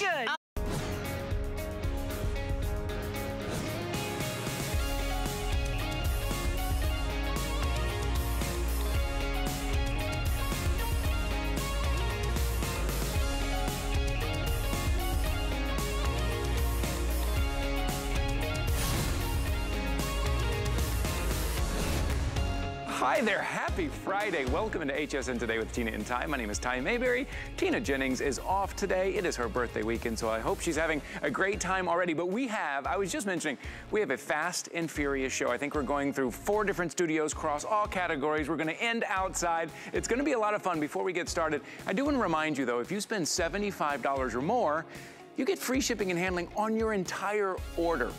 good. Hi there, happy Friday. Welcome into HSN Today with Tina and Ty. My name is Ty Mayberry. Tina Jennings is off today. It is her birthday weekend, so I hope she's having a great time already. But we have, I was just mentioning, we have a fast and furious show. I think we're going through four different studios across all categories. We're gonna end outside. It's gonna be a lot of fun. Before we get started, I do wanna remind you though, if you spend $75 or more, you get free shipping and handling on your entire order.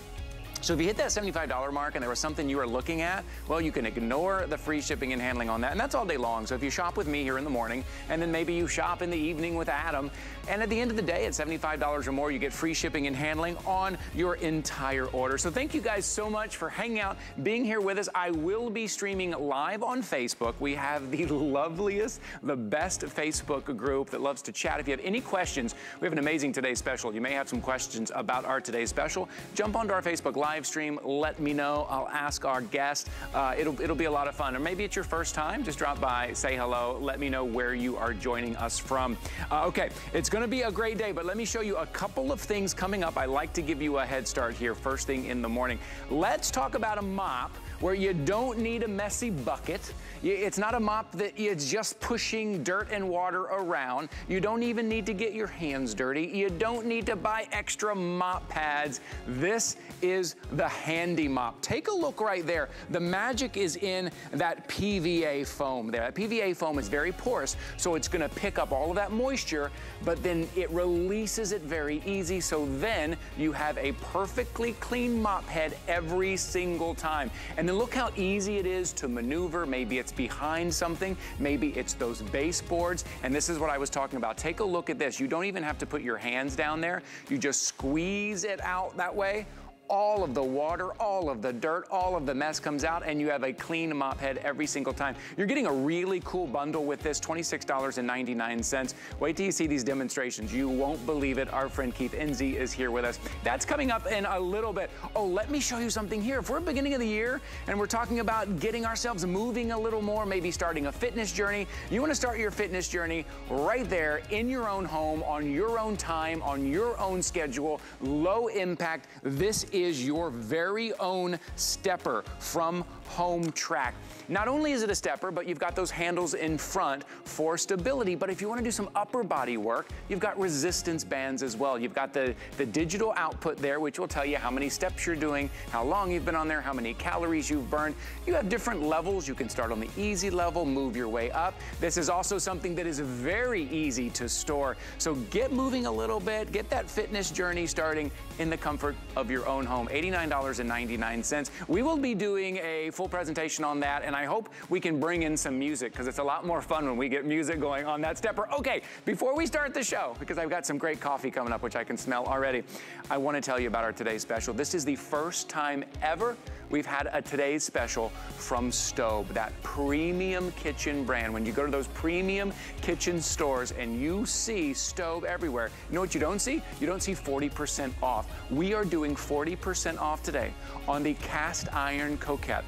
So if you hit that $75 mark and there was something you were looking at, well, you can ignore the free shipping and handling on that. And that's all day long. So if you shop with me here in the morning, and then maybe you shop in the evening with Adam, and at the end of the day, at $75 or more, you get free shipping and handling on your entire order. So thank you guys so much for hanging out, being here with us. I will be streaming live on Facebook. We have the loveliest, the best Facebook group that loves to chat. If you have any questions, we have an amazing Today Special. You may have some questions about our Today Special. Jump onto our Facebook Live stream, let me know. I'll ask our guest. Uh, it'll, it'll be a lot of fun. Or maybe it's your first time. Just drop by, say hello. Let me know where you are joining us from. Uh, okay, it's going to be a great day, but let me show you a couple of things coming up. I like to give you a head start here first thing in the morning. Let's talk about a mop where you don't need a messy bucket. It's not a mop that is just pushing dirt and water around. You don't even need to get your hands dirty. You don't need to buy extra mop pads. This is the handy mop. Take a look right there. The magic is in that PVA foam there. That PVA foam is very porous, so it's gonna pick up all of that moisture, but then it releases it very easy, so then you have a perfectly clean mop head every single time. And then look how easy it is to maneuver. Maybe it's behind something. Maybe it's those baseboards. And this is what I was talking about. Take a look at this. You don't even have to put your hands down there. You just squeeze it out that way all of the water, all of the dirt, all of the mess comes out and you have a clean mop head every single time. You're getting a really cool bundle with this, $26.99. Wait till you see these demonstrations. You won't believe it. Our friend Keith Enzi is here with us. That's coming up in a little bit. Oh, let me show you something here. If we're beginning of the year and we're talking about getting ourselves moving a little more, maybe starting a fitness journey, you wanna start your fitness journey right there in your own home, on your own time, on your own schedule, low impact. This is is your very own stepper from Home Track. Not only is it a stepper, but you've got those handles in front for stability, but if you wanna do some upper body work, you've got resistance bands as well. You've got the, the digital output there, which will tell you how many steps you're doing, how long you've been on there, how many calories you've burned. You have different levels. You can start on the easy level, move your way up. This is also something that is very easy to store. So get moving a little bit, get that fitness journey starting in the comfort of your own home. $89.99. We will be doing a full presentation on that, and I hope we can bring in some music because it's a lot more fun when we get music going on that stepper. Okay, before we start the show, because I've got some great coffee coming up, which I can smell already, I want to tell you about our today's special. This is the first time ever we've had a today's special from Staub, that premium kitchen brand. When you go to those premium kitchen stores and you see Staub everywhere, you know what you don't see? You don't see 40% off. We are doing 40% off today on the cast iron cocotte.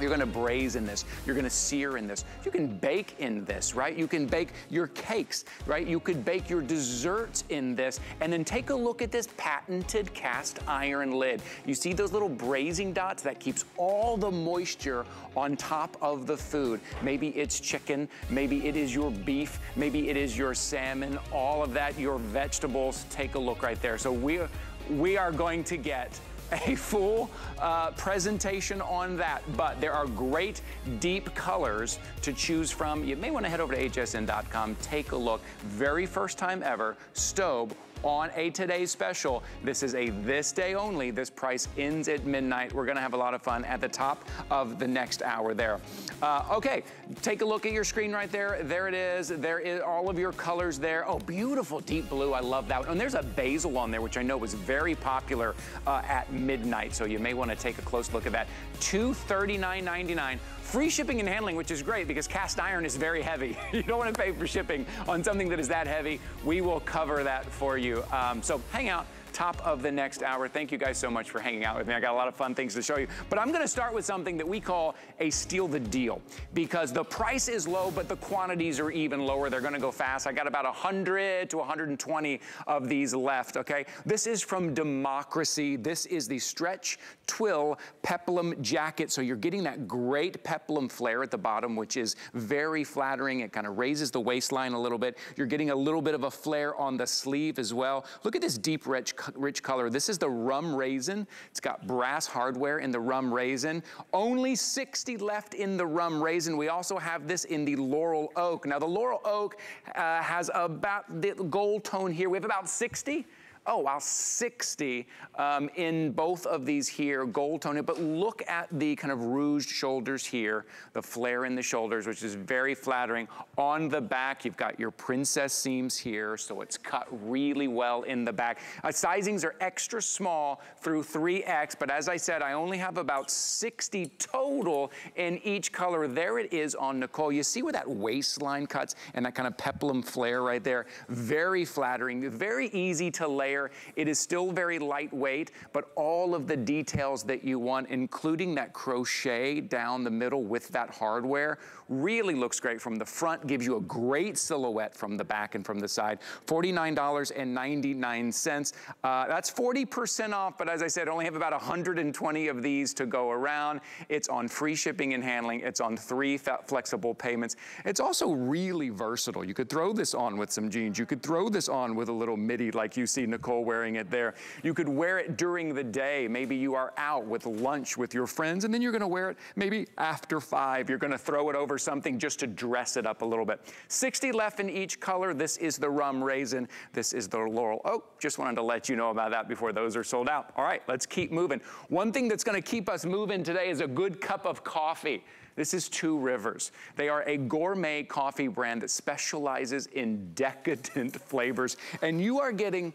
You're gonna braise in this. You're gonna sear in this. You can bake in this, right? You can bake your cakes, right? You could bake your desserts in this. And then take a look at this patented cast iron lid. You see those little braising dots? That keeps all the moisture on top of the food. Maybe it's chicken, maybe it is your beef, maybe it is your salmon, all of that, your vegetables. Take a look right there. So we, we are going to get a full uh, presentation on that, but there are great deep colors to choose from. You may want to head over to hsn.com, take a look. Very first time ever, Staub on a today's special. This is a this day only. This price ends at midnight. We're gonna have a lot of fun at the top of the next hour there. Uh, okay, take a look at your screen right there. There it is. There is all of your colors there. Oh, beautiful deep blue. I love that. And there's a basil on there, which I know was very popular uh, at midnight. So you may wanna take a close look at that. $239.99 Free shipping and handling, which is great because cast iron is very heavy. you don't want to pay for shipping on something that is that heavy. We will cover that for you. Um, so hang out top of the next hour. Thank you guys so much for hanging out with me. I got a lot of fun things to show you. But I'm gonna start with something that we call a steal the deal because the price is low, but the quantities are even lower. They're gonna go fast. I got about 100 to 120 of these left, okay? This is from Democracy. This is the Stretch Twill Peplum Jacket. So you're getting that great peplum flare at the bottom, which is very flattering. It kind of raises the waistline a little bit. You're getting a little bit of a flare on the sleeve as well. Look at this deep rich rich color. This is the rum raisin. It's got brass hardware in the rum raisin. Only 60 left in the rum raisin. We also have this in the laurel oak. Now the laurel oak uh, has about the gold tone here. We have about 60 oh wow, 60 um, in both of these here, gold tone. But look at the kind of ruched shoulders here, the flare in the shoulders, which is very flattering. On the back, you've got your princess seams here, so it's cut really well in the back. Uh, sizings are extra small through 3X, but as I said, I only have about 60 total in each color. There it is on Nicole. You see where that waistline cuts and that kind of peplum flare right there? Very flattering, very easy to it is still very lightweight, but all of the details that you want, including that crochet down the middle with that hardware, really looks great from the front, gives you a great silhouette from the back and from the side. $49.99. Uh, that's 40% off, but as I said, only have about 120 of these to go around. It's on free shipping and handling. It's on three flexible payments. It's also really versatile. You could throw this on with some jeans. You could throw this on with a little midi like you see Nicole wearing it there. You could wear it during the day. Maybe you are out with lunch with your friends and then you're gonna wear it maybe after five. You're gonna throw it over something just to dress it up a little bit. 60 left in each color. This is the rum raisin. This is the laurel oak. Just wanted to let you know about that before those are sold out. All right, let's keep moving. One thing that's gonna keep us moving today is a good cup of coffee. This is Two Rivers. They are a gourmet coffee brand that specializes in decadent flavors. And you are getting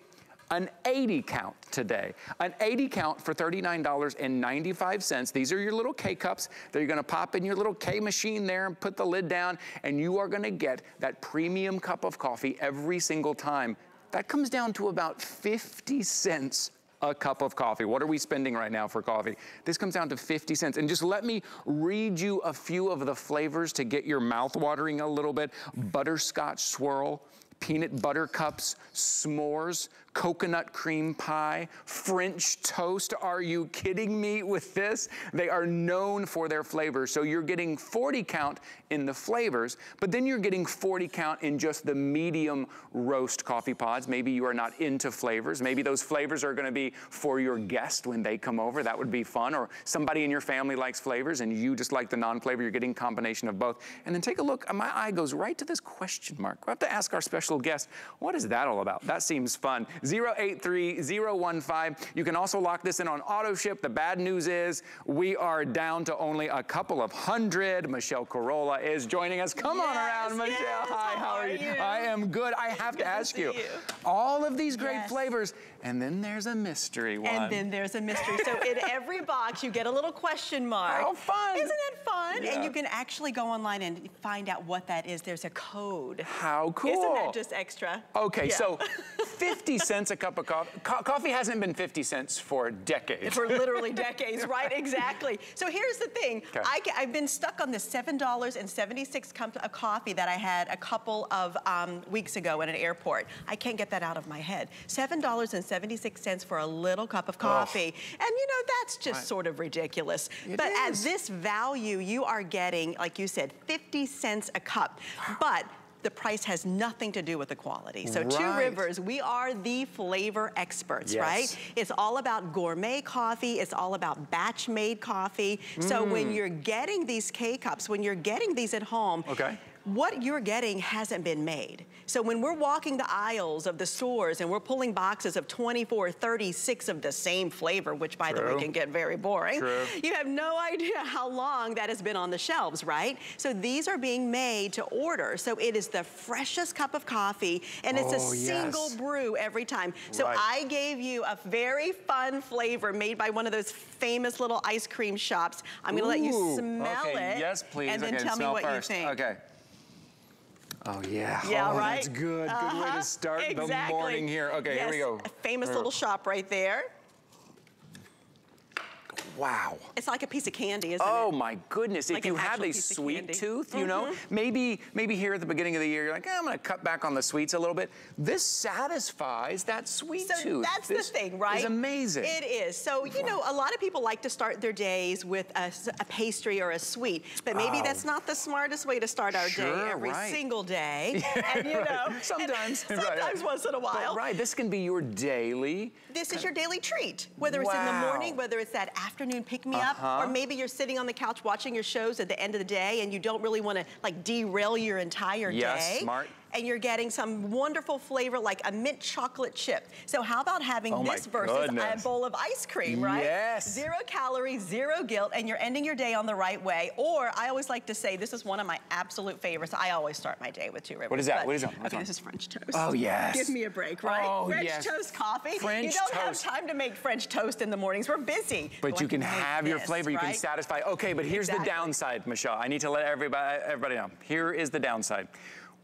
an 80 count today. An 80 count for $39.95. These are your little K-cups that you're gonna pop in your little K machine there and put the lid down and you are gonna get that premium cup of coffee every single time. That comes down to about 50 cents a cup of coffee. What are we spending right now for coffee? This comes down to 50 cents. And just let me read you a few of the flavors to get your mouth watering a little bit. Butterscotch swirl, peanut butter cups, s'mores, coconut cream pie, French toast. Are you kidding me with this? They are known for their flavors. So you're getting 40 count in the flavors, but then you're getting 40 count in just the medium roast coffee pods. Maybe you are not into flavors. Maybe those flavors are gonna be for your guest when they come over. That would be fun. Or somebody in your family likes flavors and you just like the non-flavor. You're getting combination of both. And then take a look. My eye goes right to this question mark. we have to ask our special guest, what is that all about? That seems fun. 083015. You can also lock this in on auto ship. The bad news is we are down to only a couple of hundred. Michelle Carolla is joining us. Come yes, on around, Michelle. Yes. Hi, how, are you? you? I am good. I have to ask to you, you, all of these great yes. flavors, and then there's a mystery one. And then there's a mystery. so in every box, you get a little question mark. How fun. Isn't it fun? Yeah. And you can actually go online and find out what that is. There's a code. How cool. Isn't that just extra? Okay, yeah. so 50 cents a cup of coffee. Co coffee hasn't been 50 cents for decades. For literally decades, right? Exactly. So here's the thing. I, have been stuck on this $7.76 cup of coffee that I had a couple of um, weeks ago at an airport. I can't get that out of my head. $7.76 for a little cup of coffee. Oh. And you know, that's just right. sort of ridiculous. It but is. at this value, you are getting, like you said, 50 cents a cup. But the price has nothing to do with the quality. So right. Two Rivers, we are the flavor experts, yes. right? It's all about gourmet coffee. It's all about batch made coffee. Mm. So when you're getting these K-cups, when you're getting these at home, okay what you're getting hasn't been made. So when we're walking the aisles of the stores and we're pulling boxes of 24, 36 of the same flavor, which by True. the way can get very boring, True. you have no idea how long that has been on the shelves, right? So these are being made to order. So it is the freshest cup of coffee and it's oh, a single yes. brew every time. So right. I gave you a very fun flavor made by one of those famous little ice cream shops. I'm gonna Ooh. let you smell okay. it. Yes, please. And then okay, tell me what first. you think. Okay. Oh, yeah. Yeah, oh, right? that's good. Uh -huh. Good way to uh-huh. start exactly. the morning here. Okay, yes, here we go. A famous little shop right there. Wow. It's like a piece of candy, isn't oh, it? Oh my goodness. Like if you have a sweet tooth, you mm -hmm. know, mm-hmm. maybe maybe here at the beginning of the year, you're like, eh, I'm gonna cut back on the sweets a little bit. This satisfies that sweet so tooth. that's this the thing, right? It's amazing. It is. So, you know, a lot of people like to start their days with a, a pastry or a sweet, but maybe oh. that's not the smartest way to start our sure, day every right. single day. and you know, sometimes, sometimes right. once in a while. But, right, this can be your daily. This is your daily treat, whether it's in the morning, whether it's that afternoon pick me up, uh -huh. or maybe you're sitting on the couch watching your shows at the end of the day and you don't really want to like derail your entire yes, day. Yes, smart and you're getting some wonderful flavor like a mint chocolate chip. So how about having oh this versus goodness. a bowl of ice cream, right? Yes. Zero calories, zero guilt, and you're ending your day on the right way. Or I always like to say, this is one of my absolute favorites. I always start my day with two rivers. What is that? What is that? What's okay, this is French toast. Oh, yes. Give me a break, right? Oh, French yes. toast coffee. French you don't toast. have time to make French toast in the mornings. We're busy. But you can have your flavor. You can satisfy. Okay, but here's exactly. the downside, Michelle. I need to let everybody, everybody know. Here is the downside.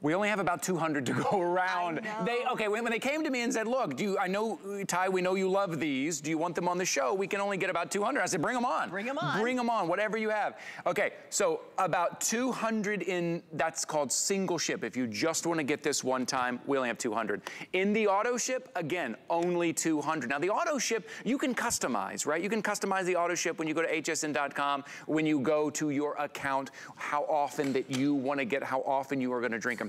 We only have about 200 to go around. They okay when, when, they came to me and said, "Look, do you, I know Ty, we know you love these. Do you want them on the show? We can only get about 200." I said, "Bring them on. Bring them on. Bring them on. Whatever you have." Okay, so about 200 in that's called single ship. If you just want to get this one time, we only have 200. In the auto ship, again, only 200. Now the auto ship you can customize, right? You can customize the auto ship when you go to hsn.com, when you go to your account, how often that you want to get, how often you are going to drink them.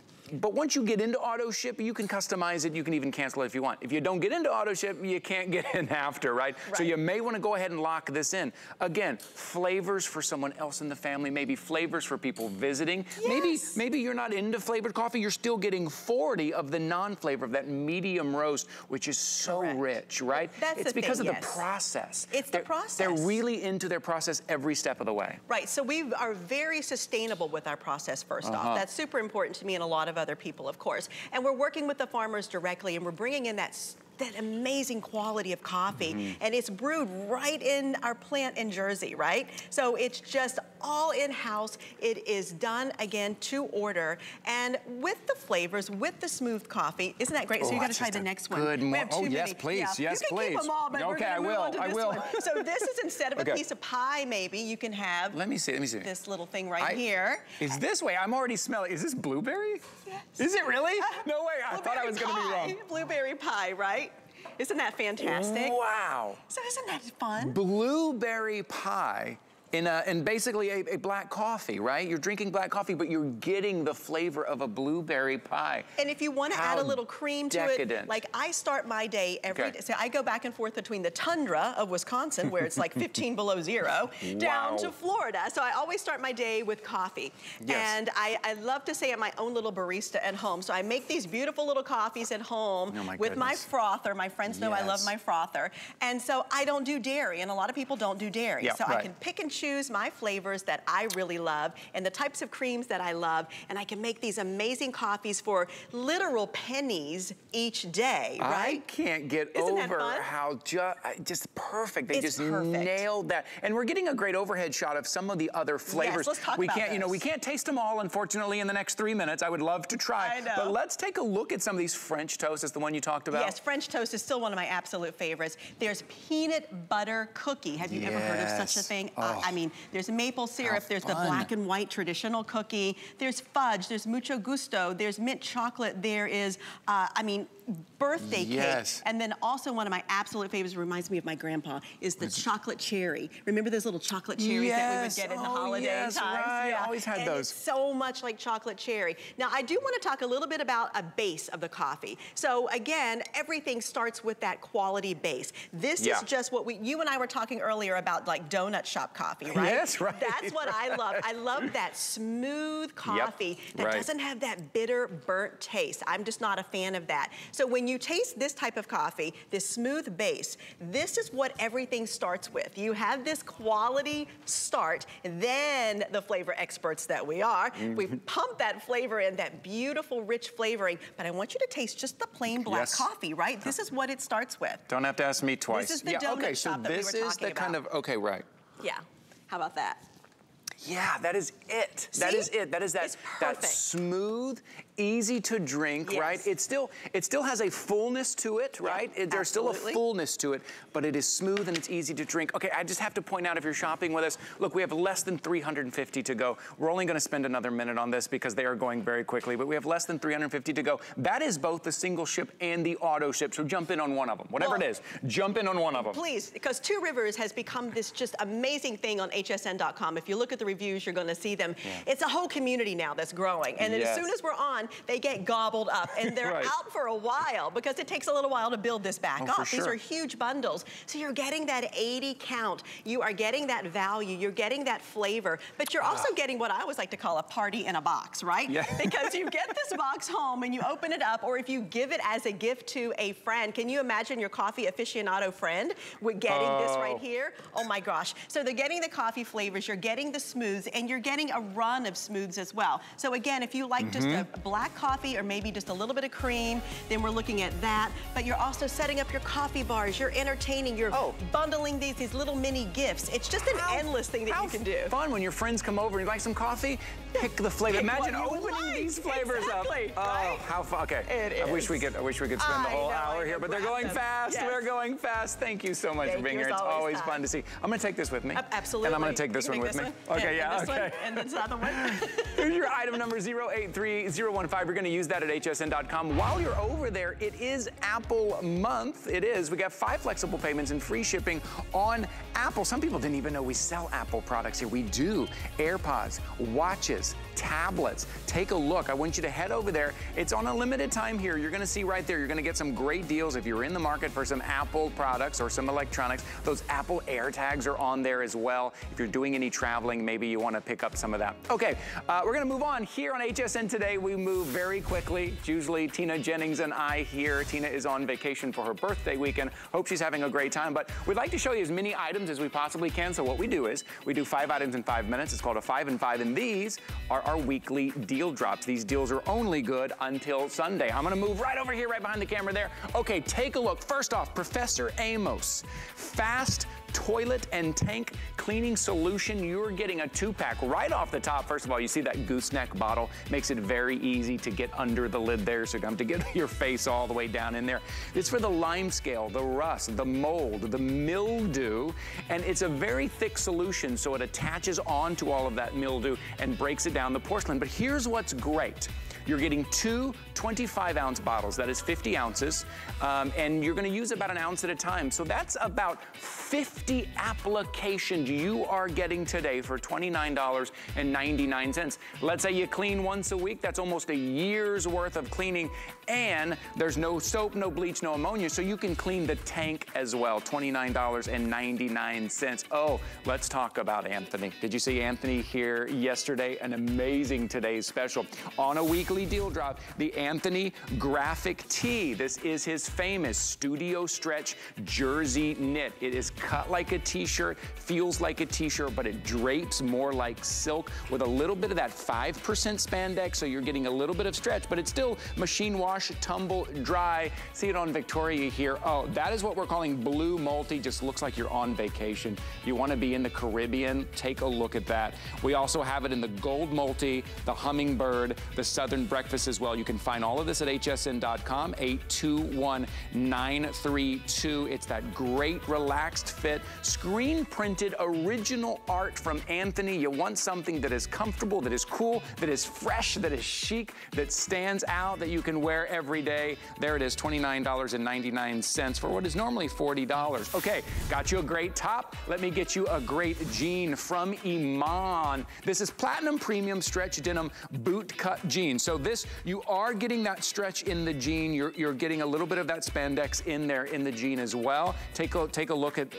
But once you get into auto ship, you can customize it. You can even cancel it if you want. If you don't get into auto ship, you can't get in after, right? right. So you may want to go ahead and lock this in. Again, flavors for someone else in the family, maybe flavors for people visiting. Yes. Maybe maybe you're not into flavored coffee. You're still getting 40 of the non-flavor of that medium roast, which is so Correct. rich, right? That's it's because thing, of yes. the process. It's they're, the process. They're really into their process every step of the way. Right. So we are very sustainable with our process. 1st uh -huh. off, uh-huh. that's super important to me and a lot of other people, of course. And we're working with the farmers directly and we're bringing in that that amazing quality of coffee. Mm -hmm. And it's brewed right in our plant in Jersey, right? So it's just all in-house. It is done, again, to order. And with the flavors, with the smooth coffee, isn't that great? Oh, so you gotta try the next one. Good we Oh, yes, many. please, yeah. yes, you can please. keep them all, but okay, we're going I will, on to I this will. One. So this is instead of okay. a piece of pie, maybe, you can have Let me see, let me see. this little thing right I, here. Is this way? I'm already smelling. Is this blueberry? Yes. Is it really? no way, I thought I was pie. gonna be wrong. Blueberry pie, right? Isn't that fantastic? Wow. So isn't that fun? Blueberry pie in, a, in basically a, a, black coffee, right? You're drinking black coffee, but you're getting the flavor of a blueberry pie. And if you want to add a little cream decadent. to it, like I start my day every okay. day. So I go back and forth between the tundra of Wisconsin, where it's like 15 below zero, wow. down to Florida. So I always start my day with coffee. Yes. And I, I love to say I'm my own little barista at home. So I make these beautiful little coffees at home oh my with my frother. My friends know yes. I love my frother. And so I don't do dairy, and a lot of people don't do dairy. Yeah, so right. I can pick and choose my flavors that I really love and the types of creams that I love. And I can make these amazing coffees for literal pennies each day, right? I can't get Isn't over how ju just perfect. They it's just perfect. nailed that. And we're getting a great overhead shot of some of the other flavors. Yes, let's talk we about can't, those. you know, we can't taste them all, unfortunately, in the next three minutes. I would love to try. I know. But let's take a look at some of these French toast. Is the one you talked about? Yes, French toast is still one of my absolute favorites. There's peanut butter cookie. Have you yes. ever heard of such a thing? Oh. Uh, I mean, there's maple syrup, there's the black and white traditional cookie, there's fudge, there's mucho gusto, there's mint chocolate, there is, uh, I mean, birthday yes. cake. And then also one of my absolute favorites, reminds me of my grandpa, is the chocolate cherry. Remember those little chocolate cherries yes. that we would get in the oh, holiday yes, times? Right. Yeah. Always had and those. So much like chocolate cherry. Now, I do want to talk a little bit about a base of the coffee. So again, everything starts with that quality base. This yeah. is just what we, you and I were talking earlier about like donut shop coffee, right? Yes, right. That's what I love. I love that smooth coffee yep, that right. doesn't have that bitter, burnt taste. I'm just not a fan of that. So when you taste this type of coffee, this smooth base, this is what everything starts with. You have this quality start, then the flavor experts that we are, Mm-hmm. we pump that flavor in, that beautiful, rich flavoring. But I want you to taste just the plain black Yes. coffee, right? This is what it starts with. Don't have to ask me twice. This is the yeah, okay, so that we this were is the talking kind of, okay, right. Yeah. How about that? Yeah, that is it. That See? is it. That is that that smooth, easy to drink, Yes. right? It still it still has a fullness to it, right? It, there's still a fullness to it, but it is smooth and it's easy to drink. Okay, I just have to point out if you're shopping with us, look, we have less than 350 to go. We're only going to spend another minute on this because they are going very quickly, but we have less than 350 to go. That is both the single ship and the auto ship. So jump in on one of them. Whatever Well, it is, jump in on one of them. Please, because Two Rivers has become this just amazing thing on hsn.com. If you look at the reviews, you're going to see them. It's a whole community now that's growing. And Yes. as soon as we're on, they get gobbled up. And they're Right. out for a while because it takes a little while to build this back Oh, up. for These are huge bundles. So you're getting that 80 count. You are getting that value. You're getting that flavor. But you're also getting what I always like to call a party in a box, right? Yeah. because you get this box home and you open it up, or if you give it as a gift to a friend, can you imagine your coffee aficionado friend with getting this right Oh. here? Oh my gosh. So they're getting the coffee flavors, you're getting the smooths, and you're getting a run of smooths as well. So again, if you like just Mm-hmm. a black coffee or maybe just a little bit of cream, then we're looking at that. But you're also setting up your coffee bars, you're entertaining, you're Oh. bundling these, these little mini gifts. It's just an How- endless thing that you can do. fun when your friends come over and you like some coffee, pick the flavor. Pick Imagine opening like. these flavors Exactly, up. right? Oh, how fun. Okay. It I wish we could I wish we could spend the whole know, hour here, but they're going them. fast. Yes. We're going fast. Thank you so much Thank for being here. it's always always fun. to see. I'm gonna take this with me. Uh, Absolutely. And I'm gonna take this one with me. Okay, and- yeah, and okay. One, and this other one. Here's your item number 083015. We're going to use that at hsn.com. While you're over there, it is Apple month. It is. We got five flexible payments and free shipping on Apple. Some people didn't even know we sell Apple products here. We do. AirPods, watches, tablets. Take a look. I want you to head over there. It's on a limited time here. You're going to see right there. You're going to get some great deals if you're in the market for some Apple products or some electronics. Those Apple AirTags are on there as well. If you're doing any traveling, maybe you want to pick up some of that. Okay, uh, we're going to move on. Here on HSN today, we move very quickly. It's usually Tina Jennings and I here. Tina is on vacation for her birthday weekend. Hope she's having a great time, but we'd like to show you as many items as we possibly can. So what we do is we do five items in five minutes. It's called a five and five, and these are our weekly deal drops. These deals are only good until Sunday. I'm gonna move right over here, right behind the camera there. Okay, take a look. First off, Professor Amos, fast toilet and tank cleaning solution. You're getting a two pack right off the top. First of all, you see that gooseneck bottle makes it very easy to get under the lid there. So you have to get your face all the way down in there. It's for the lime scale, the rust, the mold, the mildew, and it's a very thick solution. So it attaches onto all of that mildew and breaks it down the porcelain. But here's what's great. You're getting two 25 ounce bottles, that is 50 ounces, um, and you're gonna use about an ounce at a time. So that's about 50 applications you are getting today for $29.99. Let's say you clean once a week, that's almost a year's worth of cleaning, and there's no soap, no bleach, no ammonia, so you can clean the tank as well, $29.99. Oh, let's talk about Anthony. Did you see Anthony here yesterday? An amazing today's special. On a weekly deal drop, the Anthony Graphic Tee. This is his famous studio stretch jersey knit. It is cut like a t-shirt, feels like a t-shirt, but it drapes more like silk with a little bit of that 5% spandex, so you're getting a little bit of stretch, but it's still machine wash, tumble, dry. See it on Victoria here. Oh, that is what we're calling blue multi. Just looks like you're on vacation. You wanna be in the Caribbean, take a look at that. We also have it in the gold multi, the hummingbird, the southern breakfast as well. You can find find all of this at hsn.com, 821932. It's that great relaxed fit, screen printed original art from Anthony. You want something that is comfortable, that is cool, that is fresh, that is chic, that stands out, that you can wear every day. There it is, $29.99 for what is normally $40. Okay, got you a great top. Let me get you a great jean from Iman. This is platinum premium stretch denim boot cut jean. So this, you are getting that stretch in the jean. You're, you're getting a little bit of that spandex in there in the jean as well. Take a, take a look at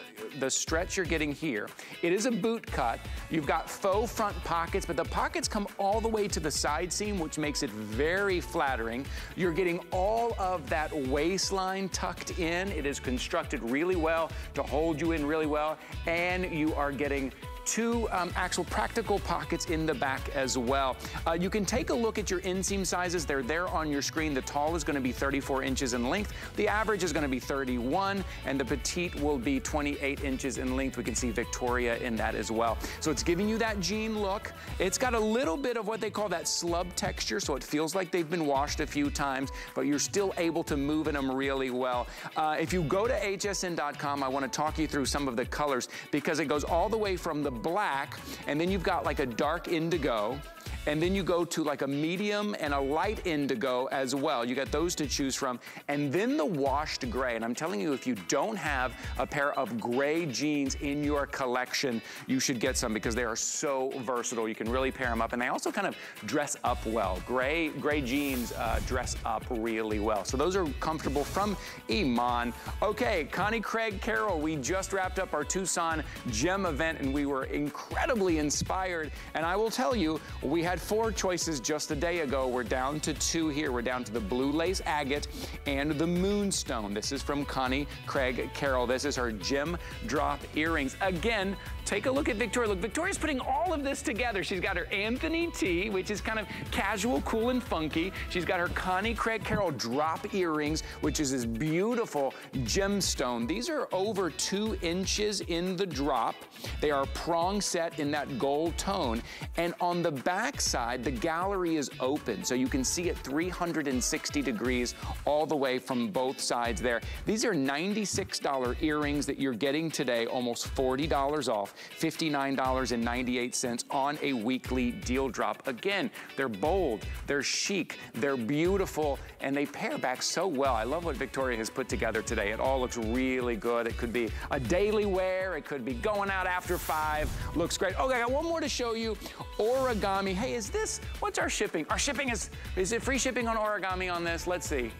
the stretch you're getting here. It is a boot cut. You've got faux front pockets, but the pockets come all the way to the side seam, which makes it very flattering. You're getting all of that waistline tucked in. It is constructed really well to hold you in really well, and you are getting two um, actual practical pockets in the back as well. Uh, you can take a look at your inseam sizes. They're there on your screen. The tall is going to be 34 inches in length. The average is going to be 31, and the petite will be 28 inches in length. We can see Victoria in that as well. So it's giving you that jean look. It's got a little bit of what they call that slub texture, so it feels like they've been washed a few times, but you're still able to move in them really well. Uh, if you go to hsn.com, I want to talk you through some of the colors because it goes all the way from the black, and then you've got like a dark indigo, and then you go to like a medium and a light indigo as well. You got those to choose from. And then the washed gray. And I'm telling you, if you don't have a pair of gray jeans in your collection, you should get some because they are so versatile. You can really pair them up. And they also kind of dress up well. Gray, gray jeans uh, dress up really well. So those are comfortable from Iman. Okay, Connie Craig Carroll, we just wrapped up our Tucson Gem event and we were incredibly inspired. And I will tell you, we had four choices just a day ago. We're down to two here. We're down to the blue lace agate and the moonstone. This is from Connie Craig Carroll. This is her gem drop earrings. Again, take a look at Victoria. Look, Victoria's putting all of this together. She's got her Anthony T, which is kind of casual, cool, and funky. She's got her Connie Craig Carroll drop earrings, which is this beautiful gemstone. These are over two inches in the drop. They are prong set in that gold tone. And on the back side, the gallery is open, so you can see it 360 degrees all the way from both sides there. These are $96 earrings that you're getting today, almost $40 off, $59.98 on a weekly deal drop. Again, they're bold, they're chic, they're beautiful, and they pair back so well. I love what Victoria has put together today. It all looks really good. It could be a daily wear, it could be going out after five. Looks great. Okay, I got one more to show you. Origami. Hey, is this, what's our shipping? Our shipping is, is it free shipping on origami on this? Let's see.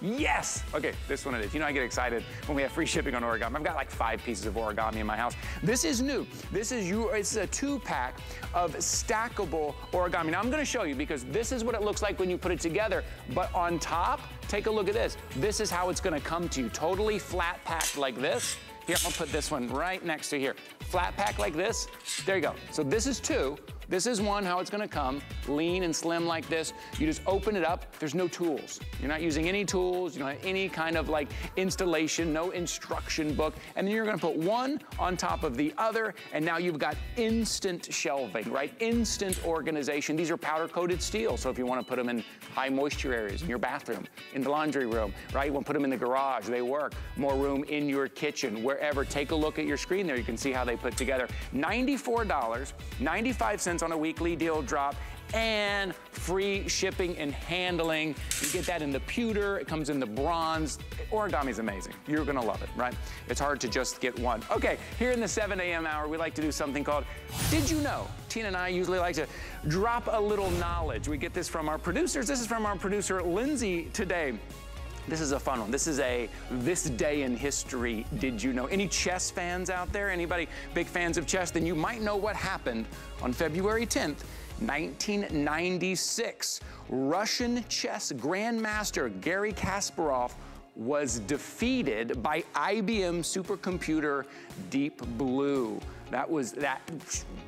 Yes! Okay, this one it is. You know I get excited when we have free shipping on origami. I've got like five pieces of origami in my house. This is new. This is you. It's a two-pack of stackable origami. Now I'm gonna show you because this is what it looks like when you put it together. But on top, take a look at this. This is how it's gonna come to you. Totally flat packed like this. Here, I'll put this one right next to here. Flat pack like this. There you go. So this is two. This is one, how it's gonna come, lean and slim like this. You just open it up, there's no tools. You're not using any tools, you don't have any kind of like installation, no instruction book. And then you're gonna put one on top of the other, and now you've got instant shelving, right? Instant organization. These are powder coated steel, so if you wanna put them in high moisture areas, in your bathroom, in the laundry room, right? You wanna put them in the garage, they work. More room in your kitchen, wherever. Take a look at your screen there, you can see how they put together. $94, 95 cents on a weekly deal drop and free shipping and handling. You get that in the pewter, it comes in the bronze. Origami is amazing. You're gonna love it, right? It's hard to just get one. Okay, here in the 7 a.m. hour, we like to do something called Did You Know? Tina and I usually like to drop a little knowledge. We get this from our producers. This is from our producer, Lindsay, today. This is a fun one. This is a this day in history. Did you know? Any chess fans out there? Anybody big fans of chess? Then you might know what happened on February 10th, 1996. Russian chess grandmaster Garry Kasparov was defeated by IBM supercomputer Deep Blue. That was, that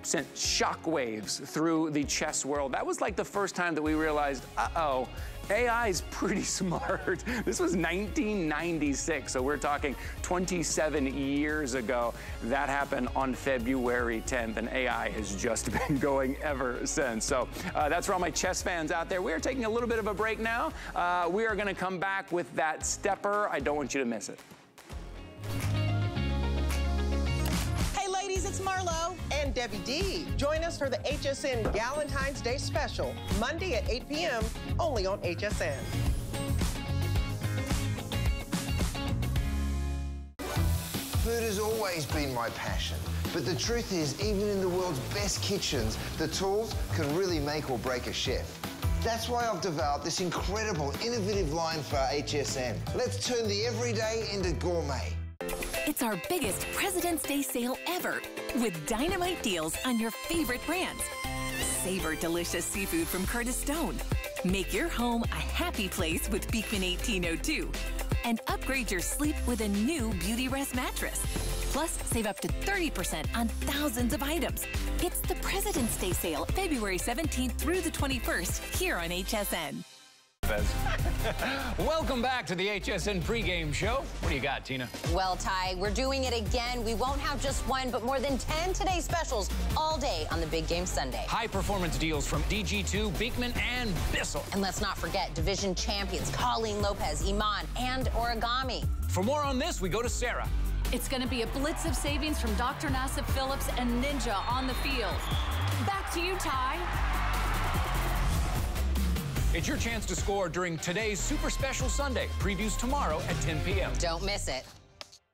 sent shockwaves through the chess world. That was like the first time that we realized, uh-oh, AI is pretty smart. This was 1996, so we're talking 27 years ago. That happened on February 10th, and AI has just been going ever since. So uh, that's for all my chess fans out there. We are taking a little bit of a break now. Uh, we are going to come back with that stepper. I don't want you to miss it. It's Marlo and Debbie D. Join us for the HSN Valentine's Day special, Monday at 8 p.m., only on HSN. Food has always been my passion. But the truth is, even in the world's best kitchens, the tools can really make or break a chef. That's why I've developed this incredible, innovative line for HSN. Let's turn the everyday into gourmet. It's our biggest President's Day sale ever with dynamite deals on your favorite brands. Savor delicious seafood from Curtis Stone. Make your home a happy place with Beekman 1802. And upgrade your sleep with a new Beautyrest mattress. Plus, save up to 30% on thousands of items. It's the President's Day sale, February 17th through the 21st, here on HSN. Welcome back to the HSN pregame show. What do you got, Tina? Well, Ty, we're doing it again. We won't have just one, but more than 10 today specials all day on the Big Game Sunday. High performance deals from DG2, Beekman, and Bissell. And let's not forget division champions Colleen Lopez, Iman, and Origami. For more on this, we go to Sarah. It's going to be a blitz of savings from Dr. Nassif Phillips and Ninja on the field. Back to you, Ty. It's your chance to score during today's Super Special Sunday. Previews tomorrow at 10 p.m. Don't miss it.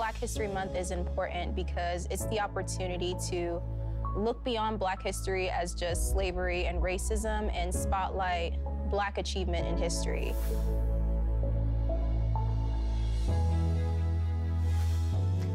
Black History Month is important because it's the opportunity to look beyond Black history as just slavery and racism and spotlight Black achievement in history.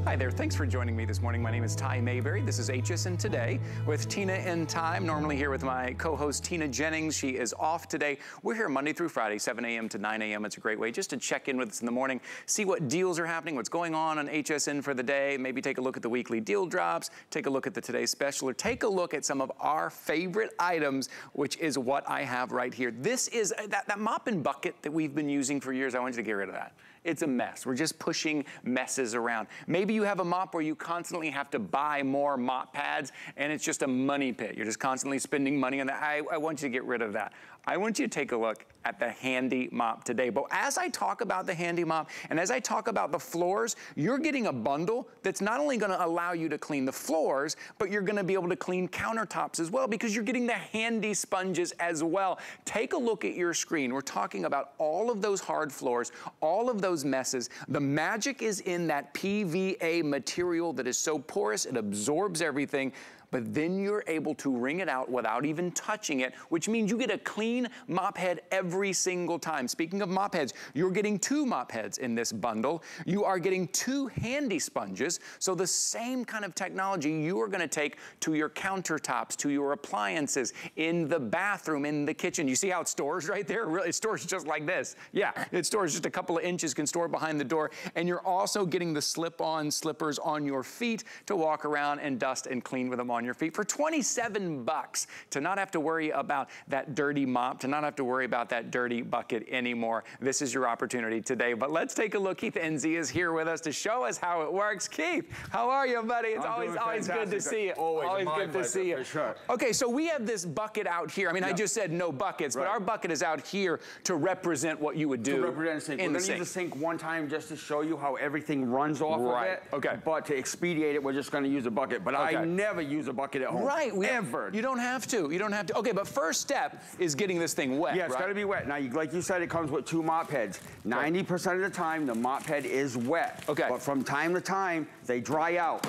Hi there, thanks for joining me this morning. My name is Ty Mayberry. This is HSN Today with Tina in Time. Normally here with my co-host Tina Jennings. She is off today. We're here Monday through Friday, 7 a.m. to 9 a.m. It's a great way just to check in with us in the morning, see what deals are happening, what's going on on HSN for the day, maybe take a look at the weekly deal drops, take a look at the Today Special, or take a look at some of our favorite items, which is what I have right here. This is uh, that, that mop and bucket that we've been using for years. I want you to get rid of that. It's a mess. We're just pushing messes around. Maybe you have a mop where you constantly have to buy more mop pads and it's just a money pit. You're just constantly spending money on that. I, I want you to get rid of that. I want you to take a look at the Handy Mop today. But as I talk about the Handy Mop and as I talk about the floors, you're getting a bundle that's not only gonna allow you to clean the floors, but you're gonna be able to clean countertops as well because you're getting the handy sponges as well. Take a look at your screen. We're talking about all of those hard floors, all of those messes. The magic is in that PVA material that is so porous, it absorbs everything but then you're able to wring it out without even touching it, which means you get a clean mop head every single time. Speaking of mop heads, you're getting two mop heads in this bundle. You are getting two handy sponges, so the same kind of technology you are gonna take to your countertops, to your appliances, in the bathroom, in the kitchen. You see how it stores right there? It stores just like this. Yeah, it stores just a couple of inches, can store behind the door, and you're also getting the slip-on slippers on your feet to walk around and dust and clean with them on your feet for 27 bucks to not have to worry about that dirty mop, to not have to worry about that dirty bucket anymore. This is your opportunity today. But let's take a look. Keith Enzi is here with us to show us how it works. Keith, how are you, buddy? It's I'm always always good to see you. Always, always good to see you. Sure. Okay, so we have this bucket out here. I mean, yeah. I just said no buckets, right. but our bucket is out here to represent what you would do. To represent a sink. In we're gonna use the sink one time just to show you how everything runs off right. of it. Okay. But to expedite it, we're just gonna use a bucket. But okay. I never use a bucket at home. Right. We Ever. You don't have to. You don't have to. Okay, but first step is getting this thing wet. Yeah, it's right? got to be wet. Now, you, like you said, it comes with two mop heads. 90% of the time, the mop head is wet. Okay. But from time to time, they dry out.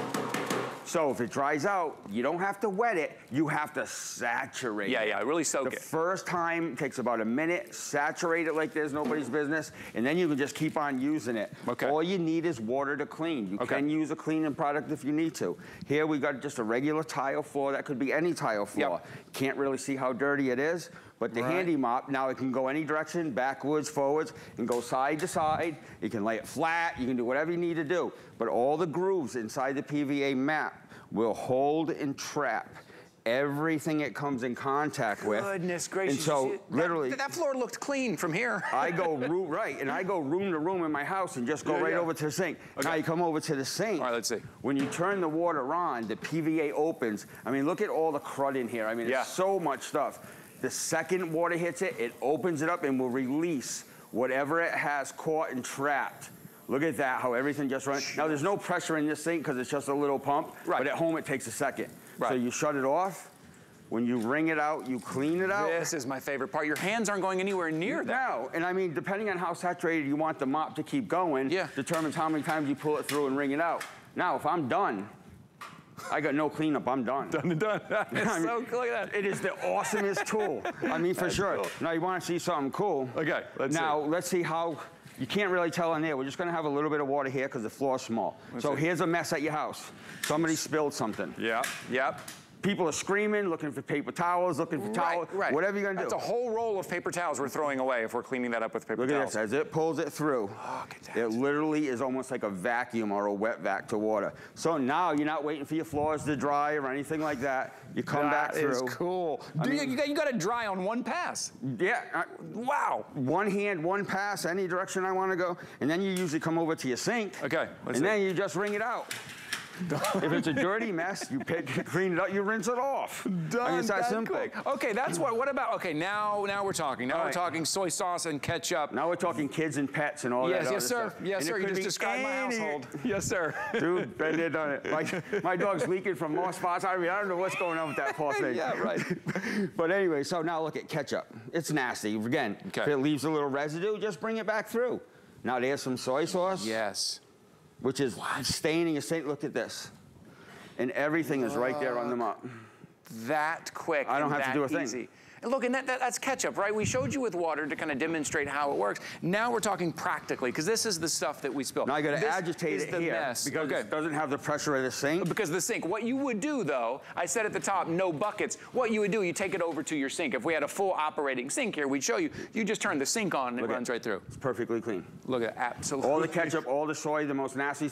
So if it dries out, you don't have to wet it, you have to saturate Yeah, it. yeah, yeah, really soak it. the first time takes about a minute, saturate it like there's nobody's business, and then you can just keep on using it. Okay. All you need is water to clean. You Okay. can use a cleaning product if you need to. Here we got just a regular tile floor. That could be any tile floor. Yep. Can't really see how dirty it is, but the Right. handy mop, now it can go any direction, backwards, forwards, and go side to side. You can lay it flat, you can do whatever you need to do. But all the grooves inside the PVA mat will hold and trap everything it comes in contact with. Goodness gracious. And so, that- literally, That, floor looked clean from here. I go room right, and I go room to room in my house and just go Yeah, right yeah. over to the sink. Now you come over to the sink. All right, let's see. When you turn the water on, the PVA opens. I mean, look at all the crud in here. I mean, Yeah. it's so much stuff. The second water hits it, it opens it up and will release whatever it has caught and trapped. Look at that, how everything just runs. Now, there's no pressure in this sink because it's just a little pump. Right. But at home, it takes a second. Right. So you shut it off. When you wring it out, you clean it out. This is my favorite part. Your hands aren't going anywhere near that. No, and I mean, depending on how saturated you want the mop to keep going, Yeah. determines how many times you pull it through and wring it out. Now, if I'm done, I got no cleanup, I'm done. Done and done. I mean, so cool. Look at that. It is the awesomest tool. I mean, for sure. cool. Now, you want to see something cool? Okay, let's now, see. let's see how. You can't really tell in there. We're just going to have a little bit of water here because the floor's small. so see. here's a mess at your house. Somebody spilled something. Yep, yep. People are screaming, looking for paper towels, looking for towels, right, whatever you're going to do. That's a whole roll of paper towels we're throwing away if we're cleaning that up with paper Look at towels. this, as it pulls it through, Look at that. it literally is almost like a vacuum or a wet vac to water. So now you're not waiting for your floors to dry or anything like that. You come back That through. is cool. You, mean- you, got, you got to dry on one pass. Yeah, I- Wow. one hand, one pass, any direction I want to go, and then you usually come over to your sink. Okay, let's And see. then you just wring it out. if it's a dirty mess, you pick, clean it up, you rinse it off. I mean, it's that Done simple. quick. Okay, that's what. What about? Okay, now now we're talking. Now All we're talking soy sauce and ketchup. Now we're talking kids and pets and all yes, that. yes, other sir. stuff. Yes, And sir. You just be described my household. Yes, sir. Dude, been there, done it. My, my dog's leaking from more spots. I mean, I don't know what's going on with that poor thing. Yeah, right. but anyway, so now look at ketchup. It's nasty. Again, Okay. if it leaves a little residue, just bring it back through. Now there's some soy sauce, Yes. Which is staining a stain. Look at this. And everything is right there on the mop. That quick. I don't and have to do a thing. And look, and that, that, that's ketchup, right? We showed you with water to kind of demonstrate how it works. Now we're talking practically, because this is the stuff that we spill. Now I got to This agitate it the here mess. because okay. it doesn't have the pressure of the sink. Because the sink. What you would do, though, I said at the top, no buckets. What you would do, you take it over to your sink. If we had a full operating sink here, we'd show you. You just turn the sink on and Look it runs right through. It's perfectly clean. Look at absolutely. All the ketchup, all the soy, the most nasty.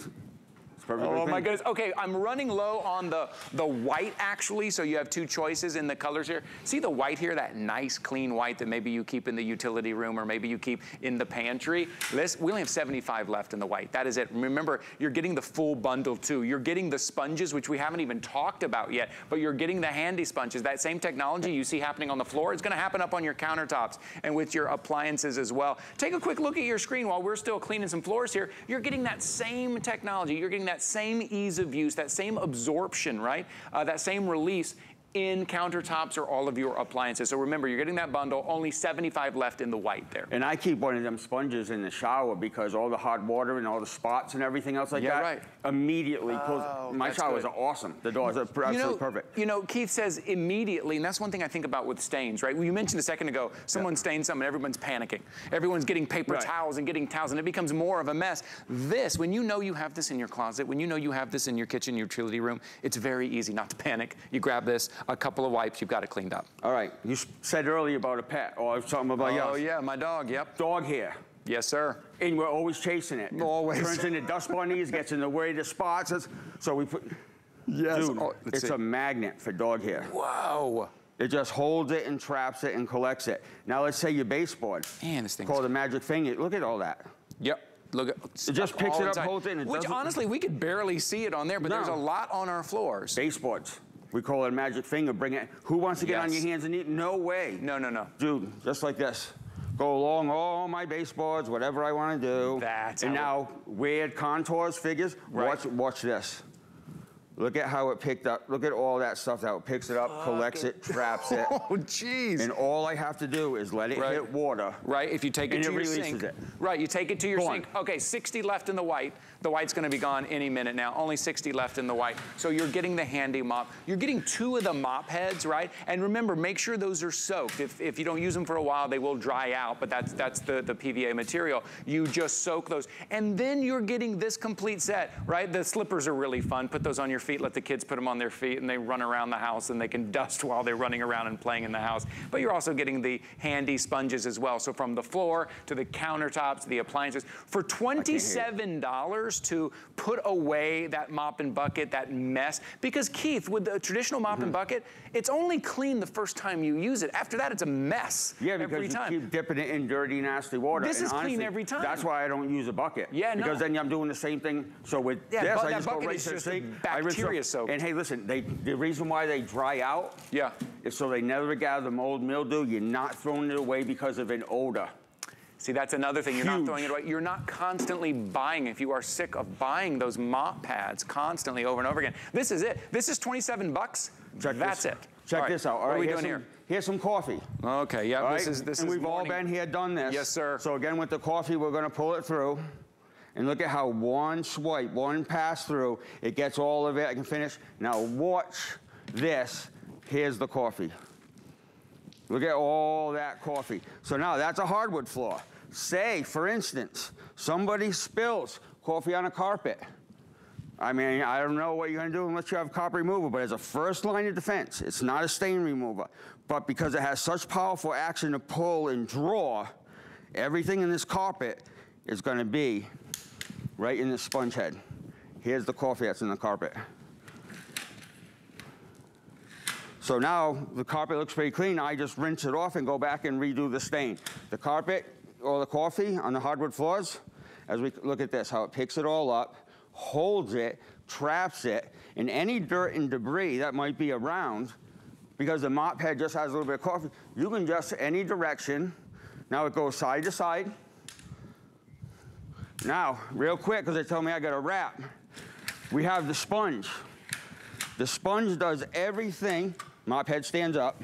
It's perfectly Oh my goodness. Okay, I'm running low on the, the white actually, so you have two choices in the colors here. See the white here, that nice clean white that maybe you keep in the utility room or maybe you keep in the pantry. This, we only have 75 left in the white. That is it. Remember, you're getting the full bundle too. You're getting the sponges, which we haven't even talked about yet, but you're getting the handy sponges. That same technology you see happening on the floor, it's gonna happen up on your countertops and with your appliances as well. Take a quick look at your screen while we're still cleaning some floors here. You're getting that same technology. You're getting that same ease of use, that same absorption, right? Uh, that same release in countertops or all of your appliances. So remember, you're getting that bundle, only 75 left in the white there. And I keep one of them sponges in the shower because all the hot water and all the spots and everything else like Yeah, that right. immediately pulls. Oh, My that's showers good. are awesome. The doors are absolutely you know, perfect. You know, Keith says immediately, and that's one thing I think about with stains, right? Well, you mentioned a second ago, someone stains something, everyone's panicking. Everyone's getting paper Right. towels and getting towels, and it becomes more of a mess. This, when you know you have this in your closet, when you know you have this in your kitchen, your utility room, it's very easy not to panic. You grab this, a couple of wipes, you've got it cleaned up. All right, you said earlier about a pet oh, or something about oh, yours. yeah, my dog, yep. Dog hair. Yes, sir. And we're always chasing it. Always. Turns into dust bunnies, gets in the way of the spots. So we put. Yes. Dude, Oh, it's see. a magnet for dog hair. Whoa. It just holds it and traps it and collects it. Now let's say your baseboard. Man, this thing's- Called a magic finger. Look at all that. Yep. Look at It just picks it up, holds it, and it Which honestly, we could barely see it on there, but No. there's a lot on our floors. Baseboards. We call it a magic finger. Bring it. Who wants to get on your hands and knees? No way. No, no, no. Dude, just like this. Go along all my baseboards, whatever I want to do. That's and now weird contours, figures. Right. Watch, watch this. Look at how it picked up. Look at all that stuff how it picks it up, collects it, traps it. Oh, jeez. And all I have to do is let it Right. hit water. Right, if you take it to it your sink. it. Right, you take it to your Gone. sink. Okay, 60 left in the white. The white's gonna be gone any minute now. Only 60 left in the white. So you're getting the handy mop. You're getting two of the mop heads, right? And remember, make sure those are soaked. If, if you don't use them for a while, they will dry out, but that's, that's the, the PVA material. You just soak those. And then you're getting this complete set, right? The slippers are really fun. Put those on your feet, let the kids put them on their feet, and they run around the house and they can dust while they're running around and playing in the house. But you're also getting the handy sponges as well. So from the floor to the countertops the appliances. For $27 to put away that mop and bucket, that mess, because Keith, with the traditional mop Mm-hmm. and bucket, it's only clean the first time you use it. After that, it's a mess Yeah, because every you time. keep dipping it in dirty, nasty water. This And is clean every time. That's why I don't use a bucket. Yeah, no. Because then I'm doing the same thing. So with Yeah, this, I just go bucket right to the sink. Bacteria soaked. And hey, listen, they, the reason why they dry out yeah. is so they never gather mold mildew. You're not throwing it away because of an odor. See, that's another thing. You're not throwing it away. You're not constantly buying. If you are sick of buying those mop pads constantly over and over again, this is it. This is 27 bucks. Check that's this, it. Check right, this out. All what right, are we here's doing some, here? Here's some coffee. Okay, yeah, All this right? is this and is we've morning. all been here, done this. Yes, sir. So again, with the coffee, we're going to pull it through. And look at how one swipe, one pass through, it gets all of it. I can finish. Now watch this. Here's the coffee. Look at all that coffee. So now that's a hardwood floor. Say, for instance, somebody spills coffee on a carpet. I mean, I don't know what you're gonna do unless you have carpet removal, but as a first line of defense, it's not a stain remover. But because it has such powerful action to pull and draw, everything in this carpet is gonna be right in the sponge head. Here's the coffee that's in the carpet. So now the carpet looks pretty clean. I just rinse it off and go back and redo the stain. The carpet or the coffee on the hardwood floors, as we look at this, how it picks it all up, holds it, traps it, and any dirt and debris that might be around, because the mop head just has a little bit of coffee, you can just any direction. Now it goes side to side. Now, real quick, because they told me I got a wrap, we have the sponge. The sponge does everything, mop head stands up,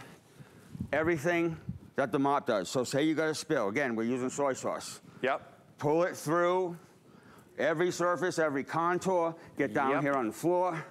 everything that the mop does. So say you got a spill, again, we're using soy sauce. Yep. Pull it through every surface, every contour, get down Yep. here on the floor.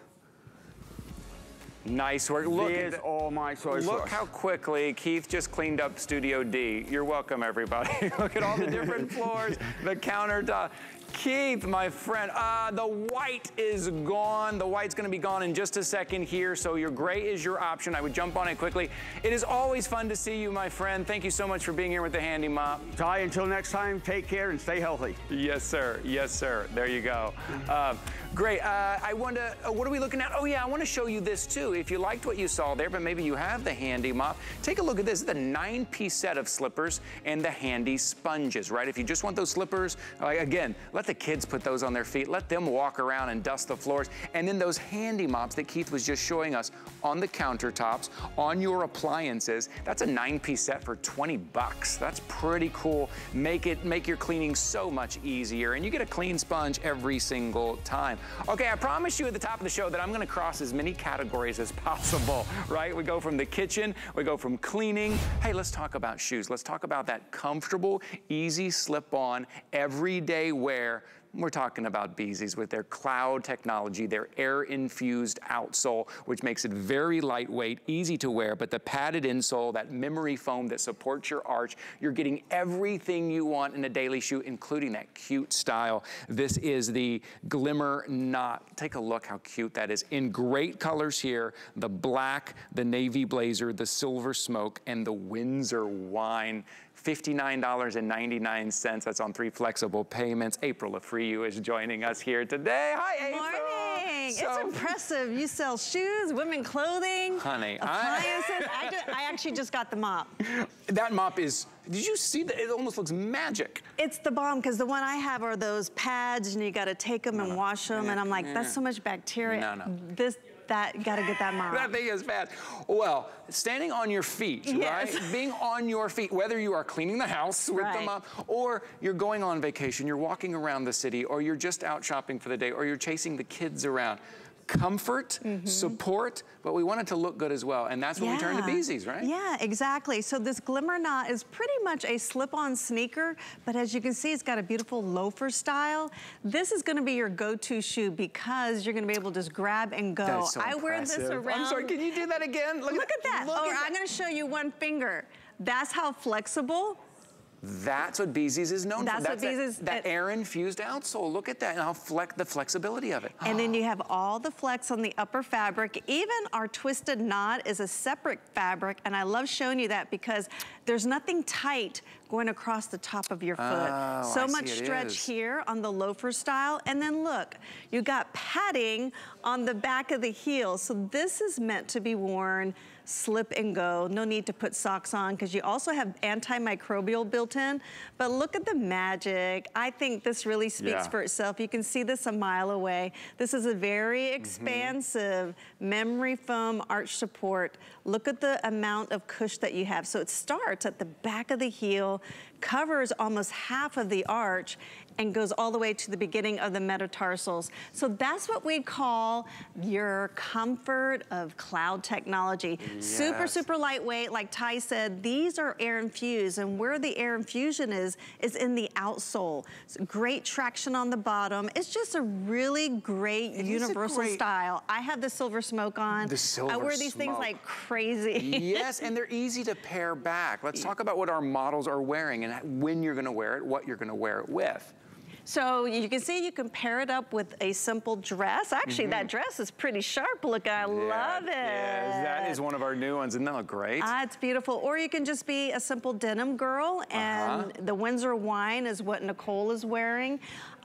Nice work. Look There's at all my soy Look sauce. how quickly Keith just cleaned up Studio D. You're welcome, everybody. Look at all the different floors, the countertop. Keith, my friend, uh, the white is gone. The white's gonna be gone in just a second here, so your gray is your option. I would jump on it quickly. It is always fun to see you, my friend. Thank you so much for being here with the Handy Mop. Ty, until next time, take care and stay healthy. Yes, sir. Yes, sir. There you go. Um, great. Uh, I want to, uh, what are we looking at? Oh, yeah, I want to show you this too. If you liked what you saw there, but maybe you have the handy mop, take a look at this. It's a nine piece set of slippers and the handy sponges, right? If you just want those slippers, again, let the kids put those on their feet. Let them walk around and dust the floors. And then those handy mops that Keith was just showing us on the countertops, on your appliances. That's a nine piece set for 20 bucks. That's pretty cool. Make it, make your cleaning so much easier. And you get a clean sponge every single time. Okay, I promised you at the top of the show that I'm gonna cross as many categories as possible, right? We go from the kitchen, we go from cleaning. Hey, let's talk about shoes. Let's talk about that comfortable, easy slip on, everyday wear we're talking about BZees with their cloud technology, their air-infused outsole, which makes it very lightweight, easy to wear, but the padded insole, that memory foam that supports your arch, you're getting everything you want in a daily shoe, including that cute style. This is the Glimmer Knot. Take a look how cute that is. In great colors here, the black, the navy blazer, the silver smoke, and the Windsor wine. $59.99. That's on three flexible payments. April LaFree is joining us here today. Hi, April. Morning. So- it's impressive. You sell shoes, women clothing, Honey, I- appliances. I, ju- I actually just got the mop. That mop is, did you see that? It almost looks magic. It's the bomb because the one I have are those pads and you got to take them and wash them. And I'm like, mm-hmm. that's so much bacteria. No, no. This, that, you got to get that mop. That thing is bad. Well, standing on your feet, Yes. right? Being on your feet, whether you are cleaning the house with the Right. mop, or you're going on vacation, you're walking around the city, or you're just out shopping for the day, or you're chasing the kids around. Comfort, mm -hmm. support, but we want it to look good as well. And that's when yeah. we turn to BZees, right? Yeah, exactly. So this Glimmer Knot is pretty much a slip-on sneaker, but as you can see, it's got a beautiful loafer style. This is gonna be your go-to shoe because you're gonna be able to just grab and go. That's so I impressive. wear this around. I'm sorry, can you do that again? Look, Look at, that. Look oh, at I'm that. gonna show you one finger. That's how flexible that's what BZees is known That's for. That's what BZees that, that air-infused outsole. Look at that and how flex, the flexibility of it. And then you have all the flex on the upper fabric. Even our twisted knot is a separate fabric, and I love showing you that because there's nothing tight going across the top of your foot. Oh, so I much stretch is. here on the loafer style. And then look, you got padding on the back of the heel. So this is meant to be worn slip and go. No need to put socks on because you also have antimicrobial built in. But look at the magic. I think this really speaks yeah. for itself. You can see this a mile away. This is a very mm-hmm. expansive mm -hmm. memory foam arch support. Look at the amount of cush that you have. So it starts at the back of the heel, covers almost half of the arch, and goes all the way to the beginning of the metatarsals. So that's what we call your comfort of cloud technology. Yes. Super, super lightweight. Like Ty said, these are air infused and where the air infusion is, is in the outsole. great traction on the bottom. It's just a really great it universal great... style. I have the silver smoke on. The silver I wear these smoke. things like crazy. yes, and they're easy to pair back. Let's talk about what our models are wearing and when you're gonna wear it, what you're gonna wear it with. So you can see you can pair it up with a simple dress. Actually, mm -hmm. that mm-hmm. dress is pretty sharp Look, I yeah, love it. Yes, that is one of our new ones. Isn't that look great? Ah, it's beautiful. Or you can just be a simple denim girl, and uh -huh. the Windsor wine is what Nicole is wearing.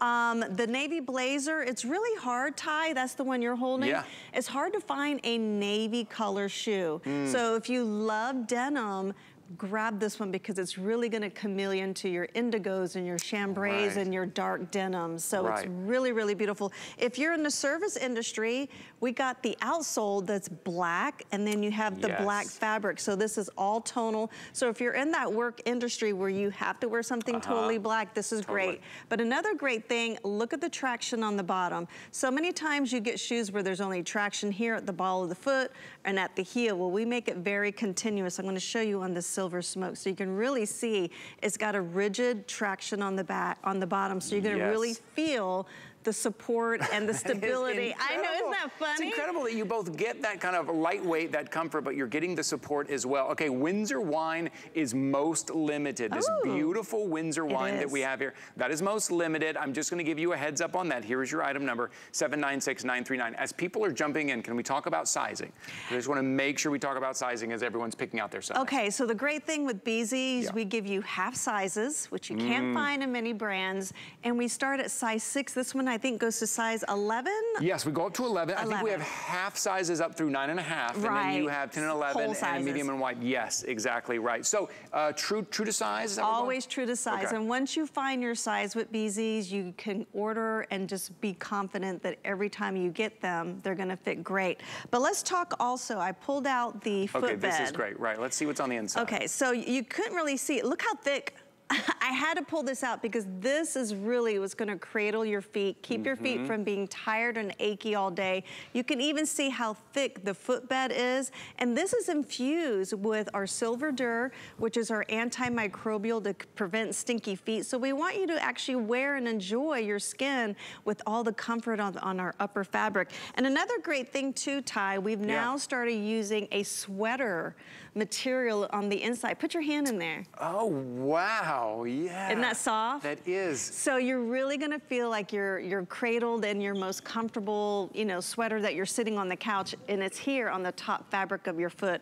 Um, the navy blazer, it's really hard, Ty. That's the one you're holding. Yeah. It's hard to find a navy color shoe. Mm. So if you love denim, grab this one because it's really gonna chameleon to your indigos and your chambrays right. and your dark denims. So right. it's really, really beautiful. If you're in the service industry, we got the outsole that's black and then you have the yes. black fabric. So this is all tonal. So if you're in that work industry where you have to wear something uh -huh. totally black, this is totally. great. But another great thing, look at the traction on the bottom. So many times you get shoes where there's only traction here at the ball of the foot and at the heel. Well, we make it very continuous. I'm gonna show you on silver smoke. So you can really see it's got a rigid traction on the back, on the bottom. So you're gonna yes. really feel the support and the stability. I know, isn't that funny? It's incredible that you both get that kind of lightweight, that comfort, but you're getting the support as well. Okay, Windsor wine is most limited. This Ooh, beautiful Windsor wine that we have here, that is most limited. I'm just gonna give you a heads up on that. Here is your item number, 796939. As people are jumping in, can we talk about sizing? I just wanna make sure we talk about sizing as everyone's picking out their size. Okay, so the great thing with BZees, yeah. we give you half sizes, which you mm. can't find in many brands, and we start at size six. This one I think goes to size 11? Yes, we go up to 11. 11. I think we have half sizes up through nine and a half, right. and then you have 10 and 11 and medium and wide. Yes, exactly right. So uh, true true to size? Always true to size. Okay. And once you find your size with BZees, you can order and just be confident that every time you get them, they're gonna fit great. But let's talk also, I pulled out the footbed. Okay, this is great, right. Let's see what's on the inside. Okay, so you couldn't really see it. Look how thick I had to pull this out because this is really what's gonna cradle your feet, keep mm -hmm. your feet mm-hmm. from being tired and achy all day. You can even see how thick the footbed is. And this is infused with our Silvadur, which is our antimicrobial to prevent stinky feet. So we want you to actually wear and enjoy your skin with all the comfort on, on our upper fabric. And another great thing too, Ty, we've now yeah. started using a sweater material on the inside. Put your hand in there. Oh, wow, yeah. Isn't that soft? That is. So you're really gonna feel like you're, you're cradled in your most comfortable, you know, sweater that you're sitting on the couch and it's here on the top fabric of your foot.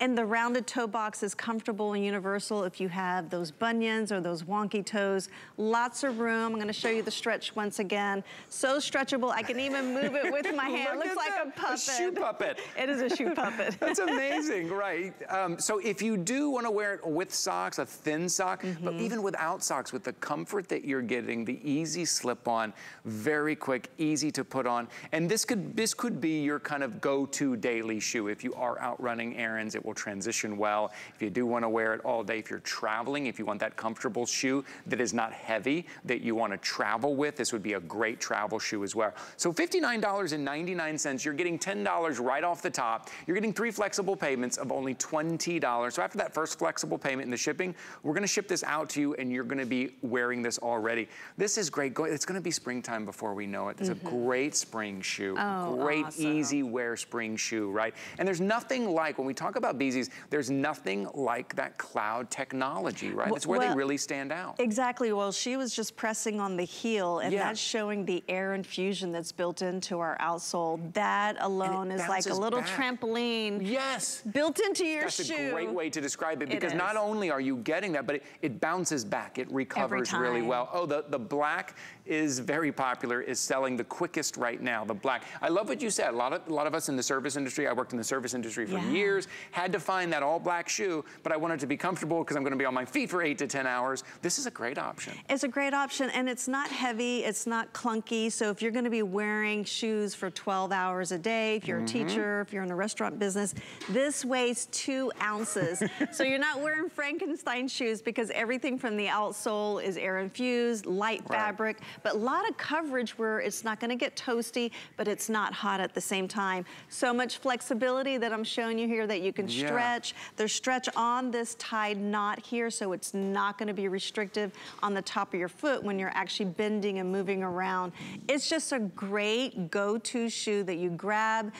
And the rounded toe box is comfortable and universal if you have those bunions or those wonky toes. Lots of room. I'm gonna show you the stretch once again. So stretchable, I can even move it with my hand. Looks like that. a puppet. A shoe puppet. It is a shoe puppet. That's amazing, right? Um, so if you do wanna wear it with socks, a thin sock, mm -hmm. but mm-hmm. even without socks, with the comfort that you're getting, the easy slip on, very quick, easy to put on. And this could, this could be your kind of go-to daily shoe if you are out running errands. It will transition well. If you do want to wear it all day, if you're traveling, if you want that comfortable shoe that is not heavy, that you want to travel with, this would be a great travel shoe as well. So $59.99, you're getting $10 right off the top. You're getting three flexible payments of only $20. So after that first flexible payment in the shipping, we're gonna ship this out to you and you're gonna be wearing this already. This is great. It's gonna be springtime before we know it. It's mm -hmm. a mm-hmm. great spring shoe. Oh, great, awesome. easy wear spring shoe, right? And there's nothing like, when we talk about BZees, there's nothing like that cloud technology, right? That's where well, they really stand out. Exactly. Well, she was just pressing on the heel and yeah. that's showing the air infusion that's built into our outsole. That alone is like a little back. trampoline. Yes. Built into your that's shoe. That's a great way to describe it because it not only are you getting that, but it, it bounces back. It recovers really well. Oh, the, the black is very popular, is selling the quickest right now, the black. I love what you said. A lot of, a lot of us in the service industry, I worked in the service industry for yeah. years, had to find that all black shoe, but I wanted to be comfortable because I'm gonna be on my feet for eight to 10 hours. This is a great option. It's a great option and it's not heavy, it's not clunky. So if you're gonna be wearing shoes for 12 hours a day, if you're mm -hmm. a mm-hmm. teacher, if you're in the restaurant business, this weighs two ounces. so you're not wearing Frankenstein shoes because everything from the outsole is air infused, light right. fabric, but a lot of coverage where it's not gonna get toasty, but it's not hot at the same time. So much flexibility that I'm showing you here that you can yeah. stretch. There's stretch on this tied knot here, so it's not gonna be restrictive on the top of your foot when you're actually bending and moving around. It's just a great go-to shoe that you grab,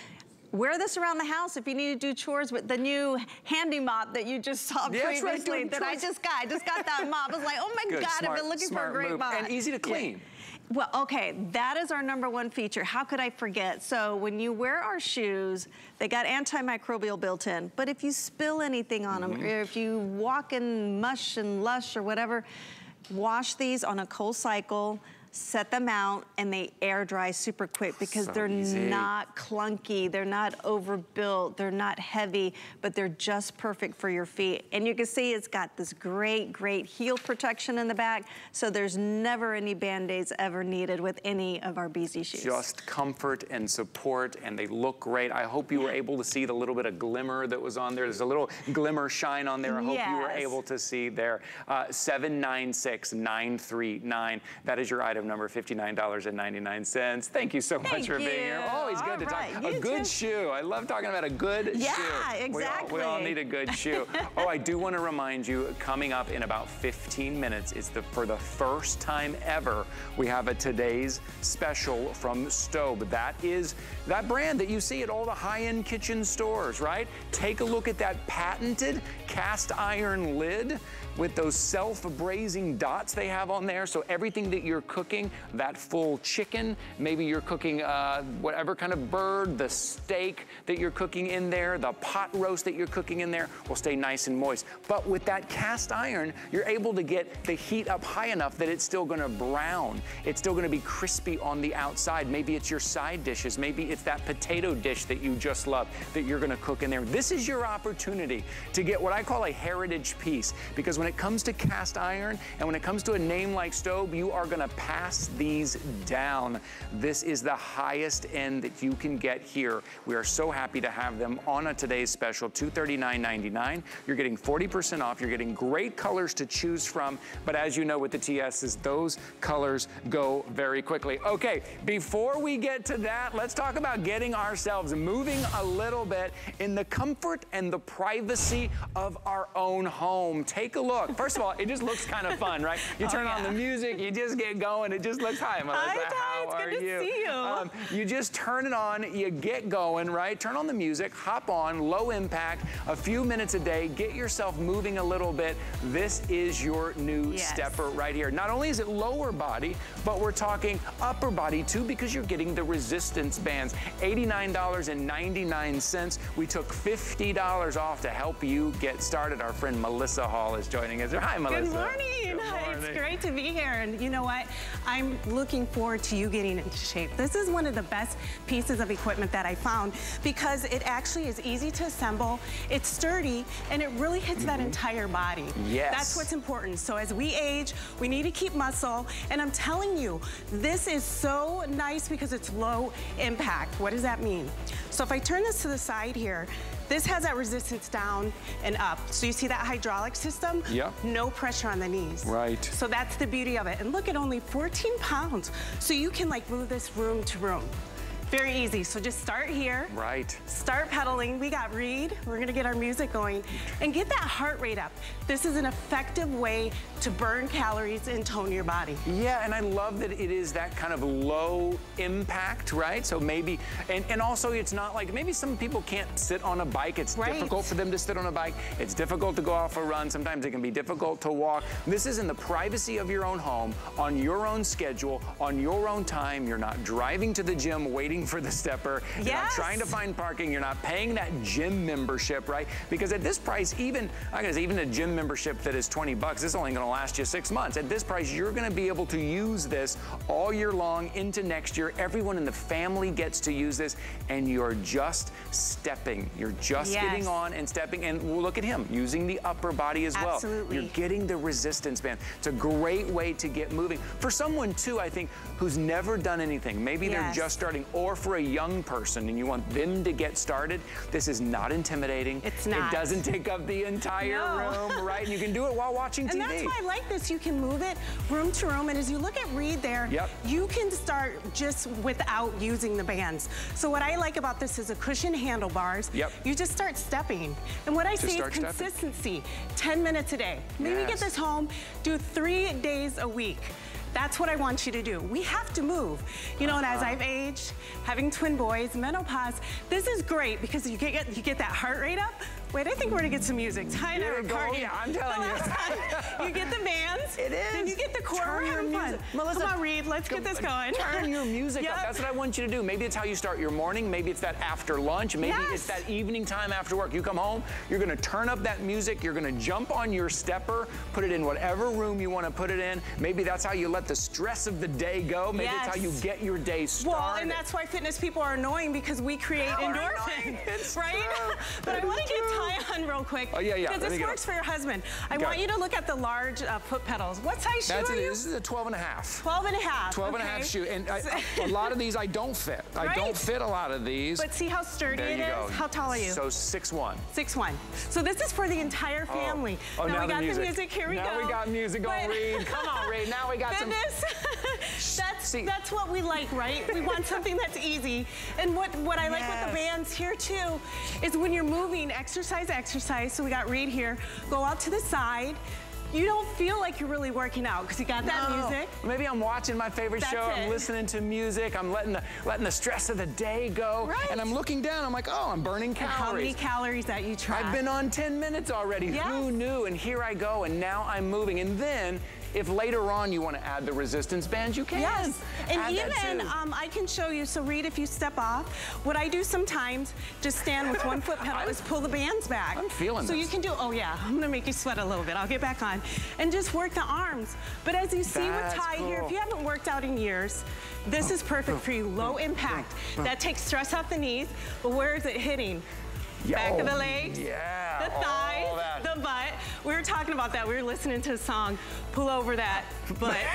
Wear this around the house if you need to do chores with the new handy mop that you just saw yeah, previously right, that I just got. I just got that mop. I was like, oh my Good, God, smart, I've been looking for a great move. mop. And easy to clean. Yeah. Well, okay, that is our number one feature. How could I forget? So when you wear our shoes, they got antimicrobial built in, but if you spill anything on mm -hmm. them, or if you walk in mush and lush or whatever, wash these on a cold cycle, set them out, and they air dry super quick because so they're easy. not clunky, they're not overbuilt, they're not heavy, but they're just perfect for your feet. And you can see it's got this great, great heel protection in the back, so there's never any Band-Aids ever needed with any of our BZ shoes. Just comfort and support, and they look great. I hope you were able to see the little bit of glimmer that was on there. There's a little glimmer shine on there. I hope yes. you were able to see there. Uh, 796939. That is your item item number $59.99. Thank you so Thank much for you. being here. Always good all to right. talk. You a good too. shoe. I love talking about a good yeah, shoe. Yeah, exactly. We all, we all, need a good shoe. oh, I do want to remind you, coming up in about 15 minutes, it's the for the first time ever, we have a today's special from Staub. That is that brand that you see at all the high-end kitchen stores, right? Take a look at that patented cast iron lid with those self-braising dots they have on there. So everything that you're cooking, that full chicken, maybe you're cooking uh, whatever kind of bird, the steak that you're cooking in there, the pot roast that you're cooking in there will stay nice and moist. But with that cast iron, you're able to get the heat up high enough that it's still gonna brown. It's still gonna be crispy on the outside. Maybe it's your side dishes. Maybe it's that potato dish that you just love that you're gonna cook in there. This is your opportunity to get what I call a heritage piece because when when it comes to cast iron and when it comes to a name like Staub, you are gonna pass these down. This is the highest end that you can get here. We are so happy to have them on a today's special, $239.99. You're getting 40% off. You're getting great colors to choose from. But as you know with the TSs, those colors go very quickly. Okay, before we get to that, let's talk about getting ourselves moving a little bit in the comfort and the privacy of our own home. Take a look look. First of all, it just looks kind of fun, right? You oh, turn oh, yeah. on the music, you just get going. It just looks, hi, Melissa, hi, Ty, how it's are good you? To see you. Um, you just turn it on, you get going, right? Turn on the music, hop on, low impact, a few minutes a day, get yourself moving a little bit. This is your new yes. stepper right here. Not only is it lower body, but we're talking upper body too because you're getting the resistance bands. $89.99. We took $50 off to help you get started. Our friend Melissa Hall is joining us. Hi, Melissa. Good morning. Good morning. It's great to be here. And you know what? I'm looking forward to you getting into shape. This is one of the best pieces of equipment that I found because it actually is easy to assemble. It's sturdy and it really hits mm -hmm. that mm-hmm. entire body. Yes. That's what's important. So as we age, we need to keep muscle. And I'm telling you, this is so nice because it's low impact. What does that mean? So if I turn this to the side here, This has that resistance down and up. So you see that hydraulic system? Yeah. No pressure on the knees. Right. So that's the beauty of it. And look at only 14 pounds. So you can like move this room to room. Very easy. So just start here. Right. Start pedaling. We got Reed. We're going to get our music going and get that heart rate up. This is an effective way to burn calories and tone your body. Yeah, and I love that it is that kind of low impact, right? So maybe, and, and also it's not like, maybe some people can't sit on a bike. It's Right. difficult for them to sit on a bike. It's difficult to go off a run. Sometimes it can be difficult to walk. This is in the privacy of your own home, on your own schedule, on your own time. You're not driving to the gym waiting for the stepper. You're not trying to find parking. You're not paying that gym membership, right? Because at this price, even, I gotta say, even a gym membership that is 20 bucks, this is only gonna last you six months. At this price, you're gonna be able to use this all year long into next year. Everyone in the family gets to use this, and you're just stepping. You're just Yes. getting on and stepping. And well, look at him using the upper body as well. Absolutely. You're getting the resistance band. It's a great way to get moving. For someone, too, I think, who's never done anything, maybe they're just starting, or for a young person and you want them to get started, this is not intimidating. It's not. It doesn't take up the entire No. room, right? And you can do it while watching And TV. And that's why I like this. You can move it room to room. And as you look at Reed there, Yep. you can start just without using the bands. So what I like about this is a cushion handlebars. Yep. You just start stepping. And what I Just say is start stepping. consistency. 10 minutes a day. Maybe Yes. get this home, do three days a week. That's what I want you to do. We have to move. You know, and as Uh-huh. I've aged, having twin boys, menopause, this is great because you get you get that heart rate up. Wait, I think we're gonna get some music. Ty and I Here are we go. partying. Yeah, I'm telling The you. time, you get the bands. It is. Then you get the core. Turn We're having fun. Melissa, Come on, Reed. Let's get this going. Turn your music up. That's what I want you to do. Maybe it's how you start your morning. Maybe it's that after lunch. Maybe Yes. it's that evening time after work. You come home, you're gonna turn up that music. You're gonna jump on your stepper, put it in whatever room you wanna put it in. Maybe that's how you let the stress of the day go. Maybe it's how you get your day started. Well, and that's why fitness people are annoying because we create We're endorphins, right? but That I wanna get. Ty on real quick. Oh, yeah, yeah. Because this works for your husband. I Got want it. you to look at the large uh, foot pedals. What size shoe That's are it. you? This is a 12 and a half. 12 and a half. 12 and a half shoe. And I, a lot of these I don't fit. I don't fit a lot of these. But see how sturdy it is? go. How tall are you? So 6'1". Six one. So this is for the entire family. Oh, now, now we the got music. the music. Here we Now go. we got music But- Reed. Come on, Reed. Now we got some-. That's See- that's what we like, right? We want something that's easy. And what what I like with the bands here too is when you're moving, exercise, exercise. So we got Reed here. Go out to the side. You don't feel like you're really working out because you got that No. music. Maybe I'm watching my favorite That's show. I'm listening to music. I'm letting the letting the stress of the day go. Right. And I'm looking down. I'm like, oh, I'm burning And how many calories. calories that you track? I've been on 10 minutes already. Yes. Who knew? And here I go. And now I'm moving. And then, if later on you want to add the resistance bands, you can. Yes, and Add even um, I can show you. So Reed, if you step off, what I do sometimes, just stand with one foot pedal, is pull the bands back. I'm feeling So this. you can do. Oh yeah, I'm gonna make you sweat a little bit. I'll get back on, and just work the arms. But as you see That's with Ty here, if you haven't worked out in years, this is perfect for you. Low impact. That takes stress off the knees. But where is it hitting? Back of the legs, yeah, the thighs, the butt. We were talking about that. We were listening to a song, Pull Over That Butt.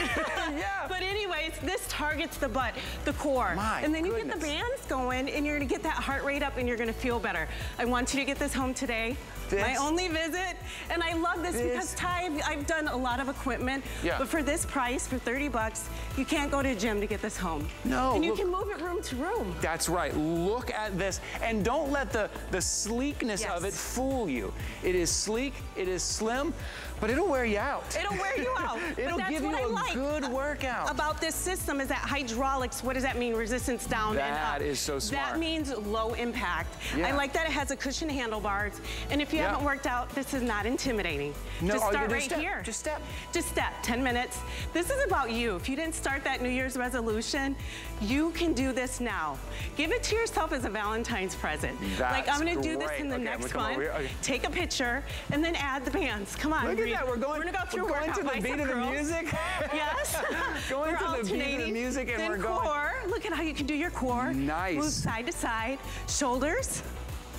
Yeah. But anyways, this targets the butt, the core. My and then you get the bands going and you're gonna get that heart rate up and you're gonna feel better. I want you to get this home today. This- My only visit. And I love this, This- because Ty, I've, I've done a lot of equipment. Yeah. But for this price, for 30 bucks, you can't go to a gym to get this home. No, And you look- can move it room to room. That's right. Look at this. And don't let the, the sleekness of it fool you. It is sleek, it is slim, but it'll wear you out. It'll wear you out. It'll give you I a like good workout. About this system is that hydraulics, what does that mean? Resistance down and up. That is so smart. That means low impact. Yeah. I like that it has a cushion handlebars. And if you Yeah. haven't worked out, this is not intimidating. No, Just oh, start right step. here. Just step. Just step, 10 minutes. This is about you. If you didn't start that New Year's resolution, you can do this now. Give it to yourself as a Valentine's present. like, I'm gonna do this in the Okay, next one. Okay. Take a picture and then add the bands. Come on. Look at that. We're going, We're gonna go through we're going to the beat of the curls. music. Yes. going We're to the beat of the music and then we're going. core. Look at how you can do your core. Nice. Move side to side. Shoulders.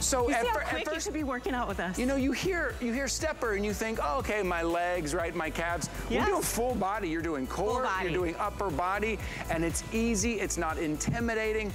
So You at, see how quick you first, should be working out with us. you know, you hear you hear stepper and you think, oh, okay, my legs, right, my calves. Yes. We're doing full body. You're doing core, you're doing upper body, and it's easy. It's not intimidating.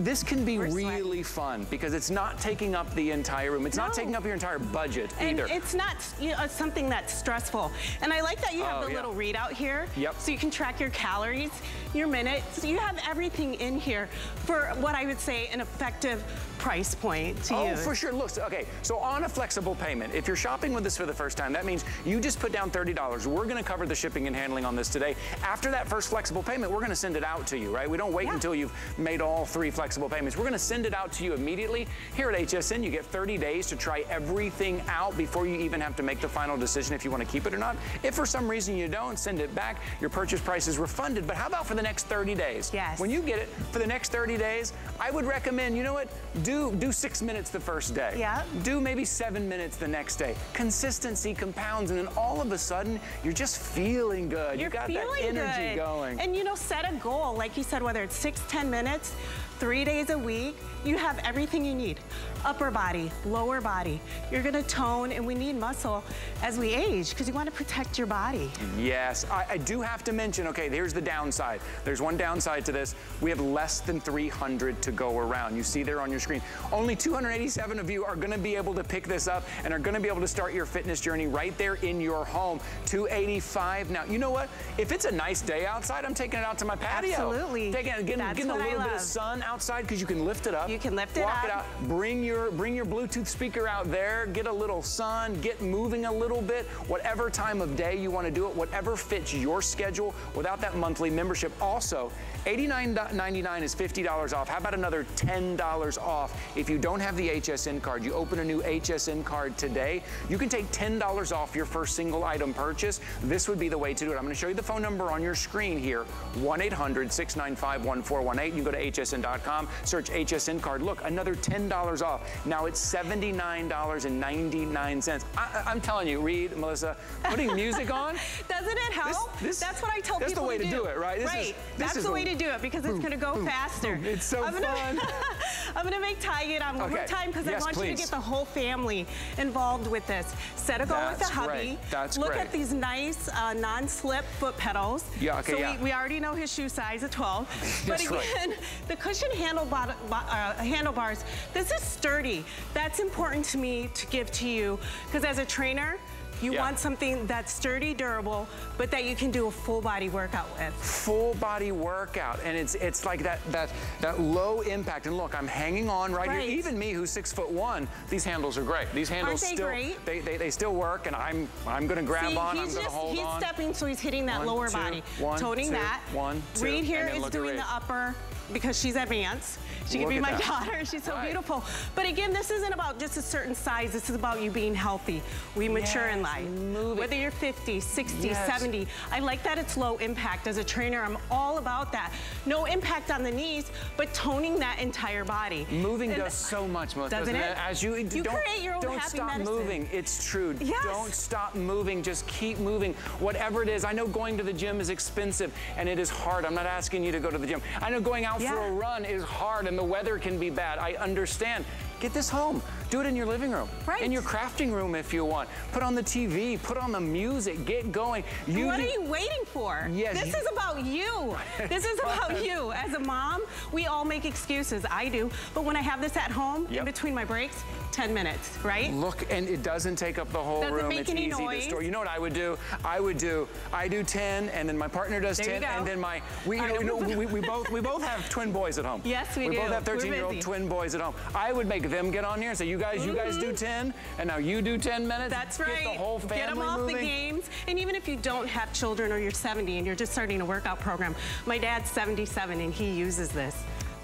this can be really fun because it's not taking up the entire room. It's no. not taking up your entire budget and either. it's not you know, something that's stressful. And I like that you have oh, the yeah. little readout here. Yep. So you can track your calories, your minutes. You have everything in here for what I would say an effective price point to oh, use. Oh, for sure. Look, okay, so on a flexible payment, if you're shopping with us for the first time, that means you just put down $30. We're gonna cover the shipping and handling on this today. After that first flexible payment, we're gonna send it out to you, right? We don't wait yeah. until you've made all three flexible payments. We're gonna send it out to you immediately. Here at HSN, you get 30 days to try everything out before you even have to make the final decision if you wanna keep it or not. If for some reason you don't, send it back. Your purchase price is refunded. But how about for the next 30 days? Yes. When you get it for the next 30 days, I would recommend, you know what, do, do six minutes the first day. Yeah. Do maybe seven minutes the next day. Consistency compounds, and then all of a sudden, you're just feeling good. You're you got feeling that energy good. going. And you know, set a goal, like you said, whether it's six, ten minutes, three days a week, you have everything you need. Upper body, lower body. You're gonna tone and we need muscle as we age because you wanna protect your body. Yes, I, I, do have to mention, okay, here's the downside. There's one downside to this. We have less than 300 to go around. You see there on your screen. Only 287 of you are gonna be able to pick this up and are gonna be able to start your fitness journey right there in your home. 285. Now, you know what? If it's a nice day outside, I'm taking it out to my patio. Absolutely. Taking, getting, getting a little bit of sun outside because you can lift it up. You can lift it walk up. it out. Bring your, bring your Bluetooth speaker out there. Get a little sun. Get moving a little bit. Whatever time of day you want to do it. Whatever fits your schedule without that monthly membership. Also, $89.99 is $50 off. How about another $10 off? If you don't have the HSN card, you open a new HSN card today, you can take $10 off your first single item purchase. This would be the way to do it. I'm going to show you the phone number on your screen here, 1-800-695-1418. You can go to hsn.com, search HSN card. Look, another $10 off. Now it's $79.99. I, am telling you, Reed, Melissa, putting music on. Doesn't it help? This, this, that's what I tell people to do. That's the way to do it, right? This right. Is, that's the way to do it because it's going to go boom, faster. Boom. It's so I'm gonna, fun. I'm going to make Ty get on one okay. more time because yes, I want please. you to get the whole family involved with this. Set a goal that's with the hubby. Great. That's Look great. at these nice uh, non-slip foot pedals. Yeah, okay, so yeah. we, we, already know his shoe size at 12. but again, right. the cushion handle uh, handlebars, this is sturdy. That's important to me to give to you because as a trainer, you yeah. want something that's sturdy, durable, but that you can do a full body workout with. Full body workout, and it's it's like that that that low impact. And look, I'm hanging on right, right. here. Even me, who's six foot one, these handles are great. These handles Aren't they still great? They, they they still work, and I'm I'm gonna grab See, on. He's I'm gonna just, hold he's on. He's stepping, so he's hitting that one, lower two, body, one, toning two, that. One, two, Reed here is doing the upper because she's advanced. She Look can be my that. daughter. She's so right. beautiful. But again, this isn't about just a certain size. This is about you being healthy. We mature yes, in life. Whether you're 50, 60, yes. 70. I like that it's low impact. As a trainer, I'm all about that. No impact on the knees, but toning that entire body. Moving and does so much, doesn't, doesn't it? it? As you, you don't, create your own don't happy stop medicine. moving. It's true. Yes. Don't stop moving. Just keep moving. Whatever it is. I know going to the gym is expensive and it is hard. I'm not asking you to go to the gym. I know going out yeah. for a run is hard and the weather can be bad. I understand. Get this home. Do it in your living room. Right. In your crafting room if you want. Put on the TV. Put on the music. Get going. You what are you waiting for? Yes. This you, is about you. this is about you. As a mom, we all make excuses. I do. But when I have this at home, yep. in between my breaks, 10 minutes, right? Look, and it doesn't take up the whole doesn't room. Make it's any easy noise. to store. You know what I would do? I would do, I do 10, and then my partner does there 10, and then my, we, know, know we, we, both, we both have twin boys at home. Yes, we, we do. We both have 13-year-old twin boys at home. I would make them get on here and say, you guys, you guys do mm-hmm. 10, and now you do 10 minutes. That's right. Get the whole family Get them off moving. the games. And even if you don't have children or you're 70 and you're just starting a workout program, my dad's 77 and he uses this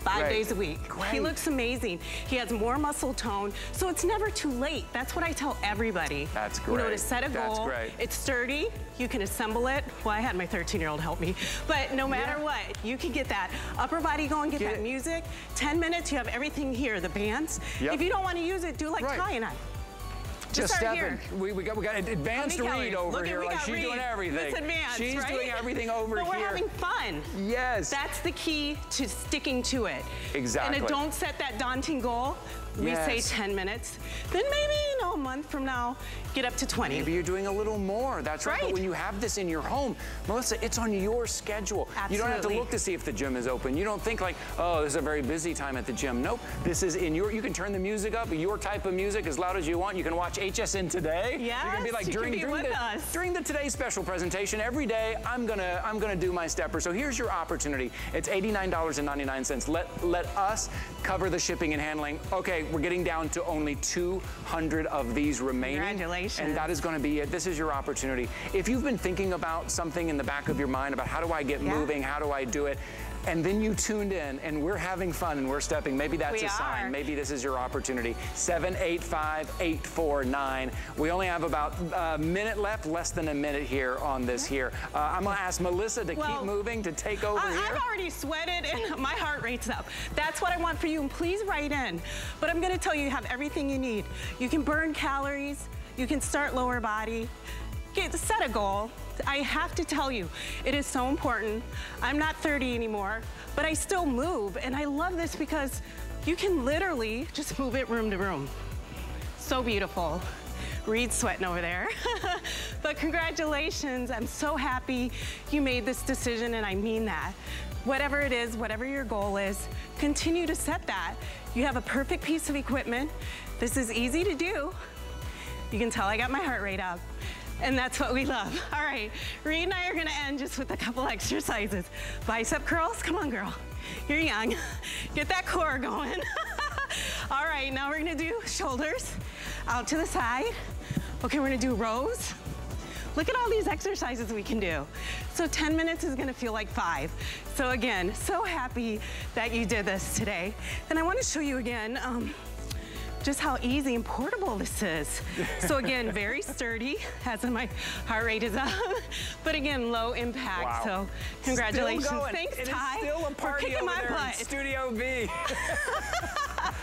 five Great. days a week. Great. He looks amazing. He has more muscle tone, so it's never too late. That's what I tell everybody. That's great. You know, to set a That's goal. great. It's sturdy. You can assemble it. Well, I had my 13-year-old help me. But no matter Yeah. what, you can get that upper body going, get, Get that it. music. 10 minutes, you have everything here, the bands. Yep. If you don't want to use it, do like Right. Ty and I. Just stepping. here. We, we got we got advanced read Reed over Look here. Like she's doing everything. It's advanced, she's right? doing everything over but here. we're having fun. Yes. That's the key to sticking to it. Exactly. And don't set that daunting goal. We say 10 minutes. Then maybe, you know, a month from now, get up to 20. Maybe you're doing a little more. That's right. But when you have this in your home, Melissa, it's on your schedule. Absolutely. You don't have to look to see if the gym is open. You don't think like, oh, this is a very busy time at the gym. Nope. This is in your. You can turn the music up, your type of music, as loud as you want. You can watch HSN today. Yeah. You're gonna be like during be during the during the today special presentation every day. I'm gonna I'm gonna do my stepper. So here's your opportunity. It's $89.99. Let let us cover the shipping and handling. Okay, we're getting down to only 200 of these remaining. Congratulations. And that is going to be it. This is your opportunity. If you've been thinking about something in the back of your mind about how do I get Yeah. moving, how do I do it, and then you tuned in and we're having fun and we're stepping, maybe that's We a sign. are. Maybe this is your opportunity. 785-849. We only have about a minute left, less than a minute here on this here. Uh, I'm going to ask Melissa to keep moving, to take over I, here. I've already sweated and my heart rate's up. That's what I want for you, and please write in. But I'm gonna tell you, you have everything you need. You can burn calories, you can start lower body, get set a goal. I have to tell you, it is so important. I'm not 30 anymore, but I still move, and I love this because you can literally just move it room to room. So beautiful. Reed's sweating over there. but congratulations, I'm so happy you made this decision and I mean that. Whatever it is, whatever your goal is, continue to set that. You have a perfect piece of equipment. This is easy to do. You can tell I got my heart rate up. And that's what we love. All right, Reed and I are gonna end just with a couple exercises. Bicep curls, come on girl. You're young. Get that core going. All right, now we're gonna do shoulders out to the side. Okay, we're gonna do rows. Look at all these exercises we can do. So 10 minutes is gonna feel like five. So again, so happy that you did this today. And I wanna show you again, um, just how easy and portable this is. So again, very sturdy, as my heart rate is up, but again, low impact. Wow. So congratulations. Thanks, It Ty, still a party over my there in butt. Studio B.